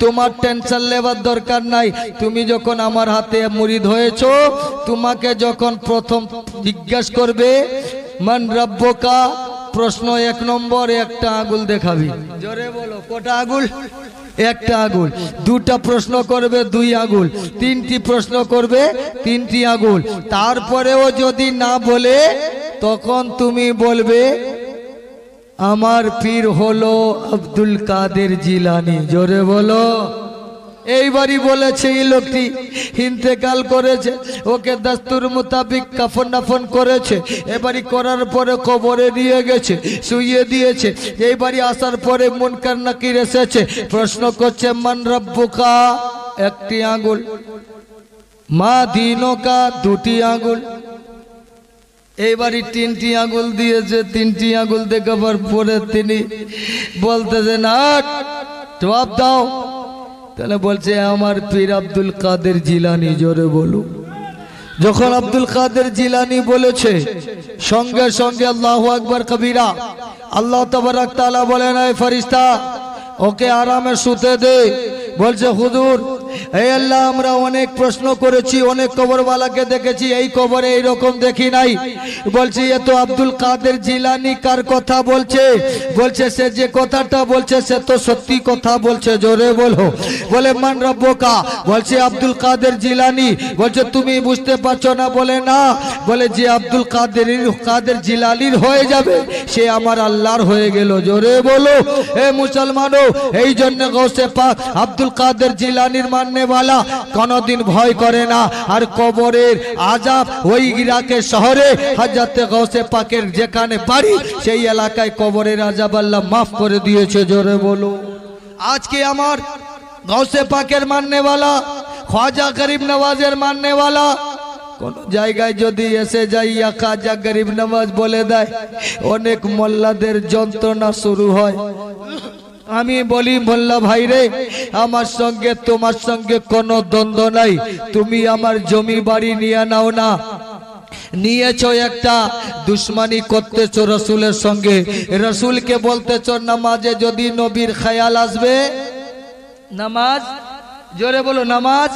A: তোমার টেনশন নেবার দরকার নাই। তুমি যখন আমার হাতে মুরিদ হয়েছো, তোমাকে যখন প্রথম জিজ্ঞেস করবে, মান রব্বকা? প্রশ্ন এক নম্বর, একটা আগুল দেখাবি। জোরে বলো, কটা আগুল একটা আগুল দুটা প্রশ্ন করবে, দুই আগুল তিনটি প্রশ্ন করবে, তিনটি আগুল তারপরেও যদি না বলে, তখন তুমি বলবে, আমার পীর হলো আব্দুল কাদের জিলানি। জোরে বলো। এইবারই বলেছে এই লোকটি, ইন্তেকাল করেছে, ওকে দাস্তুর মোতাবিক কাফন নাফন করেছে, এবারই করার পরে কবরে নিয়ে গেছে, শুইয়ে দিয়েছে, এইবারই আসার পরে মুনকার নাকির এসেছে, প্রশ্ন করছে, মান রব্বুকা? একটি আঙুল। মা দিনকা, দুটি আঙুল। এইবারই তিনটি আঙুল দিয়েছে, তিনটি আঙুল দেখাবার পরে তিনি বলতেছেন না জবাব দাও। তাহলে বলছে, আমার পীর আব্দুল কাদের জিলানি জোরে বলো যখন আব্দুল কাদের জিলানি বলেছে, সঙ্গে সঙ্গে আল্লাহ আকবর কবিরা, আল্লাহ তালা বলে নাই ফারিস্তা ওকে আরামে শুতে দে। বলছে, হুজুর এই আল্লাহ, আমরা অনেক প্রশ্ন করেছি, অনেক কবরওয়ালাকে দেখেছি, এই কবরে এইরকম দেখি নাই। বলছি, এ তো আব্দুল কাদের জিলানি কার কথা বলছে? বলছে, সে যে কথাটা বলছে, সে তো সত্যি কথা বলছে, জোরে বলো। বলে, মান রব্বকা? বলছে, আব্দুল কাদের জিলানি। বলছে, তুমি বুঝতে পারছ না? বলে না। বলে, যে আব্দুল কাদের কাদের জিলানির হয়ে যাবে, সে আমার আল্লাহর হয়ে গেল, জোরে বলো। এ মুসলমানও, এই জন্য গৌসে পাক আব্দুল কাদের জিলানির মাননেওয়ালা কোনোদিন ভয় করে না। আর কবরের আজাব ওই ইরাকের শহরে হাজাতে গৌসে পাকের যেখানে বাড়ি, সেই এলাকায় কবরের আজাব আল্লাহ মাফ করে দিয়েছে, জোরে বলো আজকে আমার গৌসে পাকের মাননেওয়ালা খ্বাজা গরিব নওয়াজের মাননেওয়ালা কোন জায়গায় যদি এসে যাইয়া খাজা গরিব নওয়াজ বলে দেয়, অনেক মোল্লাদের যন্ত্রণা শুরু হয়। আমি বলি, মোল্লা ভাই রে, আমার সঙ্গে তোমার সঙ্গে কোনো দ্বন্দ্ব নাই। তুমি আমার জমি বাড়ি নিয়ে নাও না। নিয়েছ একটা দুশ্মনী করতেছো রসুলের সঙ্গে। রসুলকে বলতেছো, নামাজে যদি নবীর খেয়াল আসবে, নামাজ? জোরে বলো, নামাজ?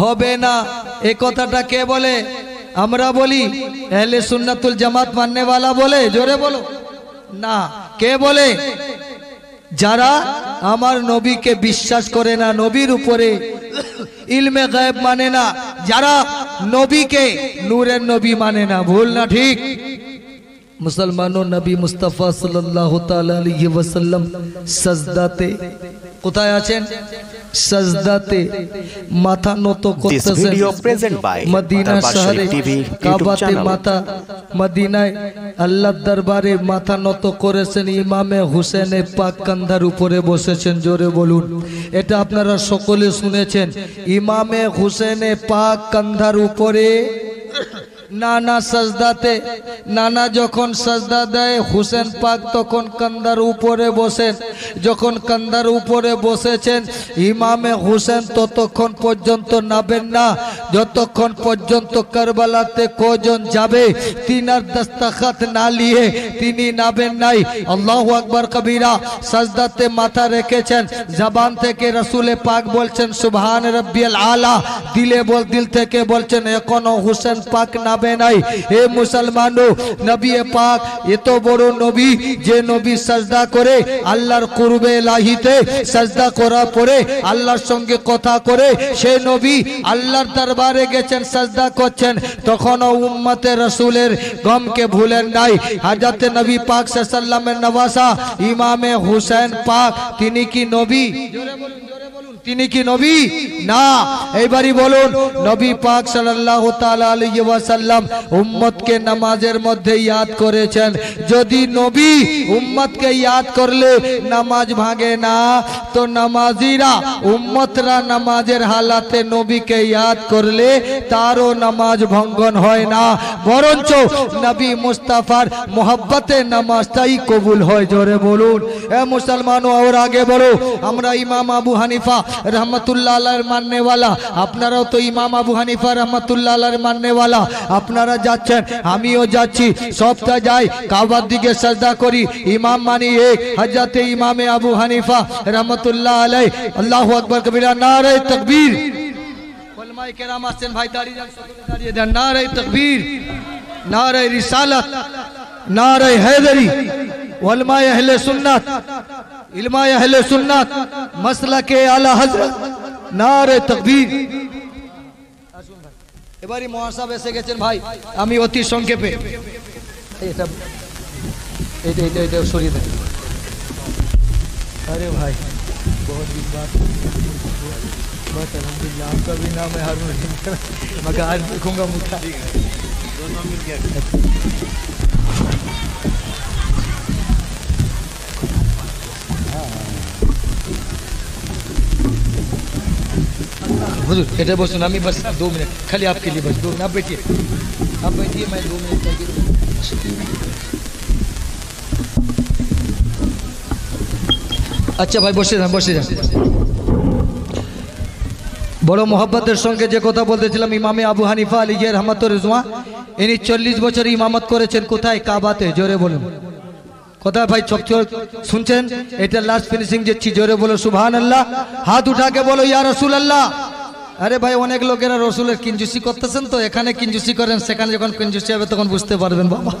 A: হবে না। এ কথাটা কে বলে? আমরা বলি এহলে সুন্নাতুল জামাত মাননেওয়ালা বলে? জোরে বলো। না, কে বলে? যারা আমার নবীকে বিশ্বাস করে না, নবীর উপরে ইলমে গায়েব মানে না, যারা নবীকে নূরের নবী মানে না। ভুল না ঠিক? মুসলমানও নবী মুস্তাফা ওয়াসাল্লাম সাজদাতে কোথায় আছেন? সাজদাতে মাথা নত করতেছেন। মদিনা শহরে কাবাতে মাথা মদিনায় আল্লাহর দরবারে মাথা নত করেছেন ইমামে হুসেনে পাক কান্ধার উপরে বসেছেন জোরে বলুন। এটা আপনারা সকলে শুনেছেন। ইমামে হুসেনে পাক কান্ধার উপরে নানা সাজদাতে, নানা যখন সাজদা দেয়, হুসেন পাক তখন কান্দার উপরে বসেন। যখন কান্দার উপরে বসেছেন, ইমামে হুসেন ততক্ষণ পর্যন্ত নাবেন না। যতক্ষণ পর্যন্ত কারবালাতে কজন যাবে, তিনার দস্তখত না নিয়ে তিনি নাবেন নাই। আল্লাহু আকবার কবিরা সাজদাতে মাথা রেখেছেন। জবান থেকে রসুলে পাক বলছেন, সুবহান রব্বিয়াল আলা। দিলে বল, দিল থেকে বলছেন, এখনও হুসেন পাক নাবে নাই। এ মুসলমানো নবী পাক এত বড় নবী যে নবী সাজদা করে আল্লাহর কুরবে লাহিতে সাজদা করার পরে আল্লাহর সঙ্গে কথা করে সে নবী আল্লাহর দরবারে গেছেন, সাজদা করছেন। তখনও উম্মতে রসুলের গমকে ভুলেন নাই। হাজরতে নবী পাক সাল্লামের নওয়াসা ইমামে হুসেন পাক, তিনি কি নবী? তিনি কি নবী? না। এইবারই বলুন, নবী পাক আলাইহি ওয়াসাল্লাম উম্মতকে নামাজের মধ্যে ইয়াদ করেছেন। যদি নবী উম্মতকে ইয়াদ করলে নামাজ ভাঙে না, তো নামাজিরা, উম্মতরা নামাজের হালাতে নবীকে ইয়াদ করলে তারও নামাজ ভঙ্গন হয় না। বরঞ্চ নবী মুস্তাফার মোহাব্বতে নামাজটাই কবুল হয়। জোরে বলুন। এ মুসলমানও আর আগে বলো, আমরা ইমাম আবু হানিফা রহমতুল্লাহ আল্লাহর মাননেওয়ালা আপনারাও তো ইমাম আবু হানিফা রহমতুল্লাহ আল্লাহর মাননেওয়ালা আপনারা যাচ্ছেন আমিও যাচ্ছি সবটা যাই কাবার দিকে সাজদা করি ইমাম মানি এক হজরতে ইমামে আবু হানিফা রহমতুল্লাহ আলাই আল্লাহু আকবার কবিরা নারে তকবীর ওলামায়ে কেরাম আসছেন ভাই দাঁড়িয়ে যান সকলে দাঁড়িয়ে দেন নারে তকবীর নারে রিসালাত নারে हैदरी ওলামায়ে আহলে সুন্নাত ইলমায়ে আহলে সুন্নাত মাসলাকে আলা হযরত নারে তকবীর এবারে মহাসাব এসে গেছেন ভাই আমি অতি সংক্ষেপে এটা এটা এটা এটা সরিয়ে দেন अरे भाई बहुत दिन बाद बस अलहमदिल्ला आपका भी नाम है हारून रशीद मगर आज देखूंगा मुद्दा हुजूर এটা বসুন আমি बस दो मिनट खाली आपके लिए बस दो मिनट आप बैठिए आप बैठिए मैं दो मिनट करके আচ্ছা ভাই বসে যান বসে যান বড় মোহাব্বতের সঙ্গে যে কথা বলতেছিলাম ইমামে আবু হানিফা আলী রহমত রিজওয়া ইনি চল্লিশ বছর ইমামত করেছেন কোথায় কাবাতে জোরে বলুন কোথায় ভাই চোখ শুনছেন? এটা লাস্ট ফিনিশিং দিচ্ছি জোরে বলো সুবহান আল্লাহ হাত উঠাকে বলো, ইয়া আল্লাহ আরে ভাই, অনেক লোকেরা রসুলের কিঞ্জুসি করতেছেন তো, এখানে কিঞ্জুসি করেন, সেখানে যখন কিঞ্জুসি হবে তখন বুঝতে পারবেন বাবা।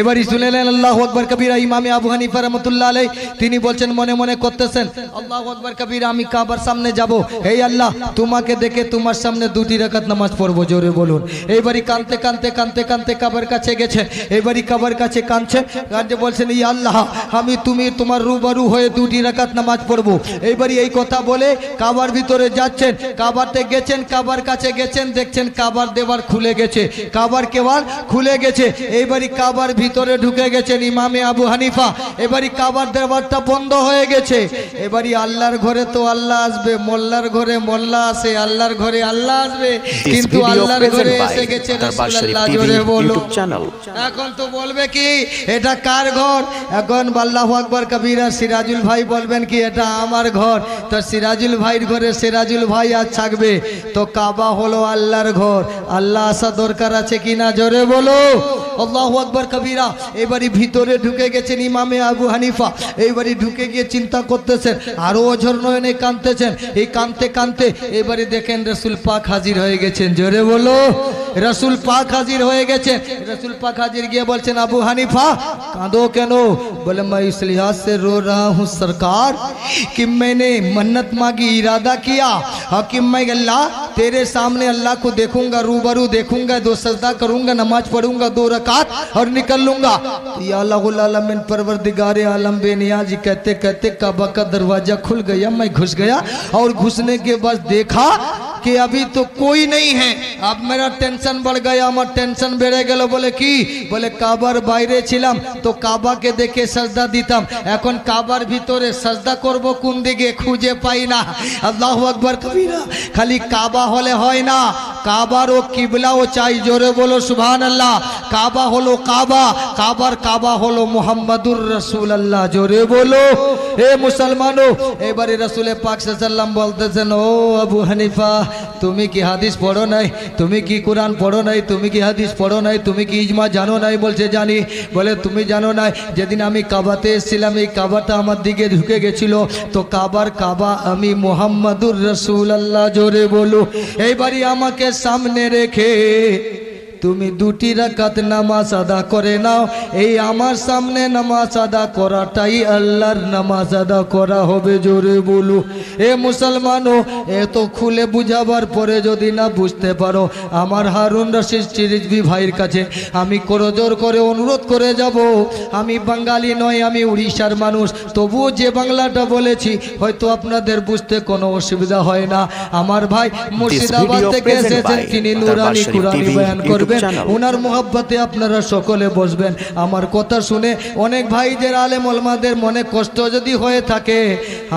A: এবারই শুনেলেন আল্লাহ আকবর কবিরা ইমামে আবু হানিফা রহমতুল্লাহ আলাই তিনি বলছেন, মনে মনে করতেছেন, আল্লাহ আকবর কবির, আমি কাবার সামনে যাব। এই আল্লাহ, তোমাকে দেখে তোমার সামনে দুটি রাকাত নামাজ পড়ব, জোরে বলুন। এইবারই কানতে কানতে কানতে কানতে কাবার কাছে গেছে, এইবারই কাবার কাছে কানছে কানতে বলছেন ই আল্লাহ, আমি তুমি, তোমার রুবারু হয়ে দুটি রাকাত নামাজ পড়ব। এইবারই এই কথা বলে কাবার ভিতরে যাচ্ছেন, কাবার থেকে গেছেন কাবার কাছে গেছেন দেখছেন কাবার দেওয়ার খুলে গেছে। কাবার কেবার খুলে গেছে। এইবারই কাবার ভিতরে ঢুকে গেছেন ইমামে আবু হানিফা। এবারই কাবার দেওয়ারটা বন্ধ হয়ে গেছে। এবারই আল্লাহর ঘরে তো আল্লাহ আসবে মোল্লার ঘরে মোল্লা আসে আল্লাহর ঘরে আল্লাহ আসবে। কিন্তু আল্লাহর ঘরে এসে গেছে. এখন তো বলবে কি এটা কার ঘর? এখন বাল্লাহ আকবর কবিরা সিরাজুল ভাই বলবেন কি এটা আমার ঘর। তো সিরাজুল ভাইয়ের ঘরে সিরাজুল ভাই আর থাকবে। তো কাবা হলো আল্লাহর ঘর। আল্লাহ আসা দরকার আছে কিনা? জোরে বলো। আল্লাহ আকবর কবিরা এবারই ভিতরে ঢুকে গেছেন ইমামে আবু হানিফা এইবারই ঢুকে গিয়ে চিন্তা করতেছেন আরো অঝর নয়নে কাঁদতেছেন এই কাঁদতে কাঁদতে এবারে দেখেন রসুল পাক হাজির হয়ে গেছেন জোরে বলো রসুল পাক হাজির হয়ে গেছেন रसूल पाक हाजिर गया बोलते अबू हनीफा कांदो क्यों बोले मैं इस लिहाज से रो रहा हूँ सरकार कि मैंने मन्नत मांगी इरादा किया और कि मैं अल्लाह तेरे सामने अल्लाह को देखूंगा रूबरू देखूंगा दो सजदा करूंगा नमाज पढ़ूंगा दो रकात और निकल लूँगा। परवर दिगारे आलम बेनिया जी कहते कहते काबा का दरवाज़ा खुल गया, मैं घुस गया और घुसने के बाद देखा कि अभी तो कोई नहीं है अब मेरा टेंशन बढ़ गया আমার টেনশন বেড়ে গেল বলে কি বলে কাবার বাইরে ছিলাম তো কাবাকে দেখে সাজদা দিতাম এখন কাবার ভিতরে সাজদা করব কোন দিকে খুঁজে পাই না আল্লাহ আকবর কবিরা খালি কাবা হলে হয় না কাবার ও কিবলাও চাই জোরে বলো সুবহান আল্লাহ কাবা হলো কাবা কাবার কাবা হলো মোহাম্মদুর রসুল আল্লাহ জোরে বলো এ মুসলমানো এবারে রসুলে পাক সাল্লাম বলতেছেন ও আবু হানিফা তুমি কি হাদিস পড়ো নাই? তুমি কি কোরআন পড়ো নাই? তুমি কি হাদিস পড়ো নাই? তুমি কি ইজমা জানো নাই বলছে জানি। বলে, তুমি জানো নাই, যেদিন আমি কাবাতে এসেছিলাম, এই কাবাটা আমার দিকে ঢুকে গেছিল। তো কাবার কাবা আমি মোহাম্মদুর রসুল আল্লাহ জোরে বলু। এইবারই আমাকে সামনে রেখে তুমি দুটি রাকাত নামাজ আদা করে নাও। এই আমার সামনে নামাজ আদা করাটাই আল্লাহর নামাজ আদা করা হবে জোরে বলু। এ মুসলমানও এত খুলে বুঝাবার পরে যদি না বুঝতে পারো আমার হারুন রশিদ চিরিজবি ভাইয়ের কাছে আমি করজোর করে অনুরোধ করে যাব। আমি বাঙালি নয় আমি উড়িষ্যার মানুষ। তবুও যে বাংলাটা বলেছি হয়তো আপনাদের বুঝতে কোনো অসুবিধা হয় না। আমার ভাই মুর্শিদাবাদ থেকে এসেছেন তিনি নুরানি কুরানি বয়ান
C: YouTube
A: করবেন
C: channel.
A: ওনার মোহাব্বতে আপনারা সকলে বসবেন আমার কথা শুনে অনেক ভাইদের আলেম ওলমাদের মনে কষ্ট যদি হয়ে থাকে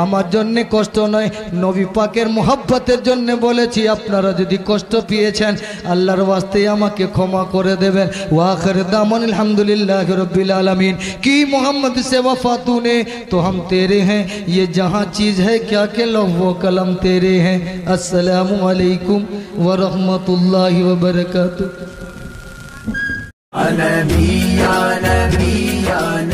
A: আমার জন্যে কষ্ট নয় নবী পাকের মোহাব্বতের জন্য বলেছি আপনারা যদি কষ্ট পেয়েছেন আল্লাহর ওয়াস্তে আমাকে ক্ষমা করে দেবেন ওয়াখর দামন আলহামদুলিল্লাহ রব্বিল आलमीन की मोहम्मद से वफा तूने तो हम तेरे हैं ये जहाँ चीज़ है क्या के लो वो कलम तेरे हैं अस्सलामु अलैकुम व
D: Ya Nabi, Ya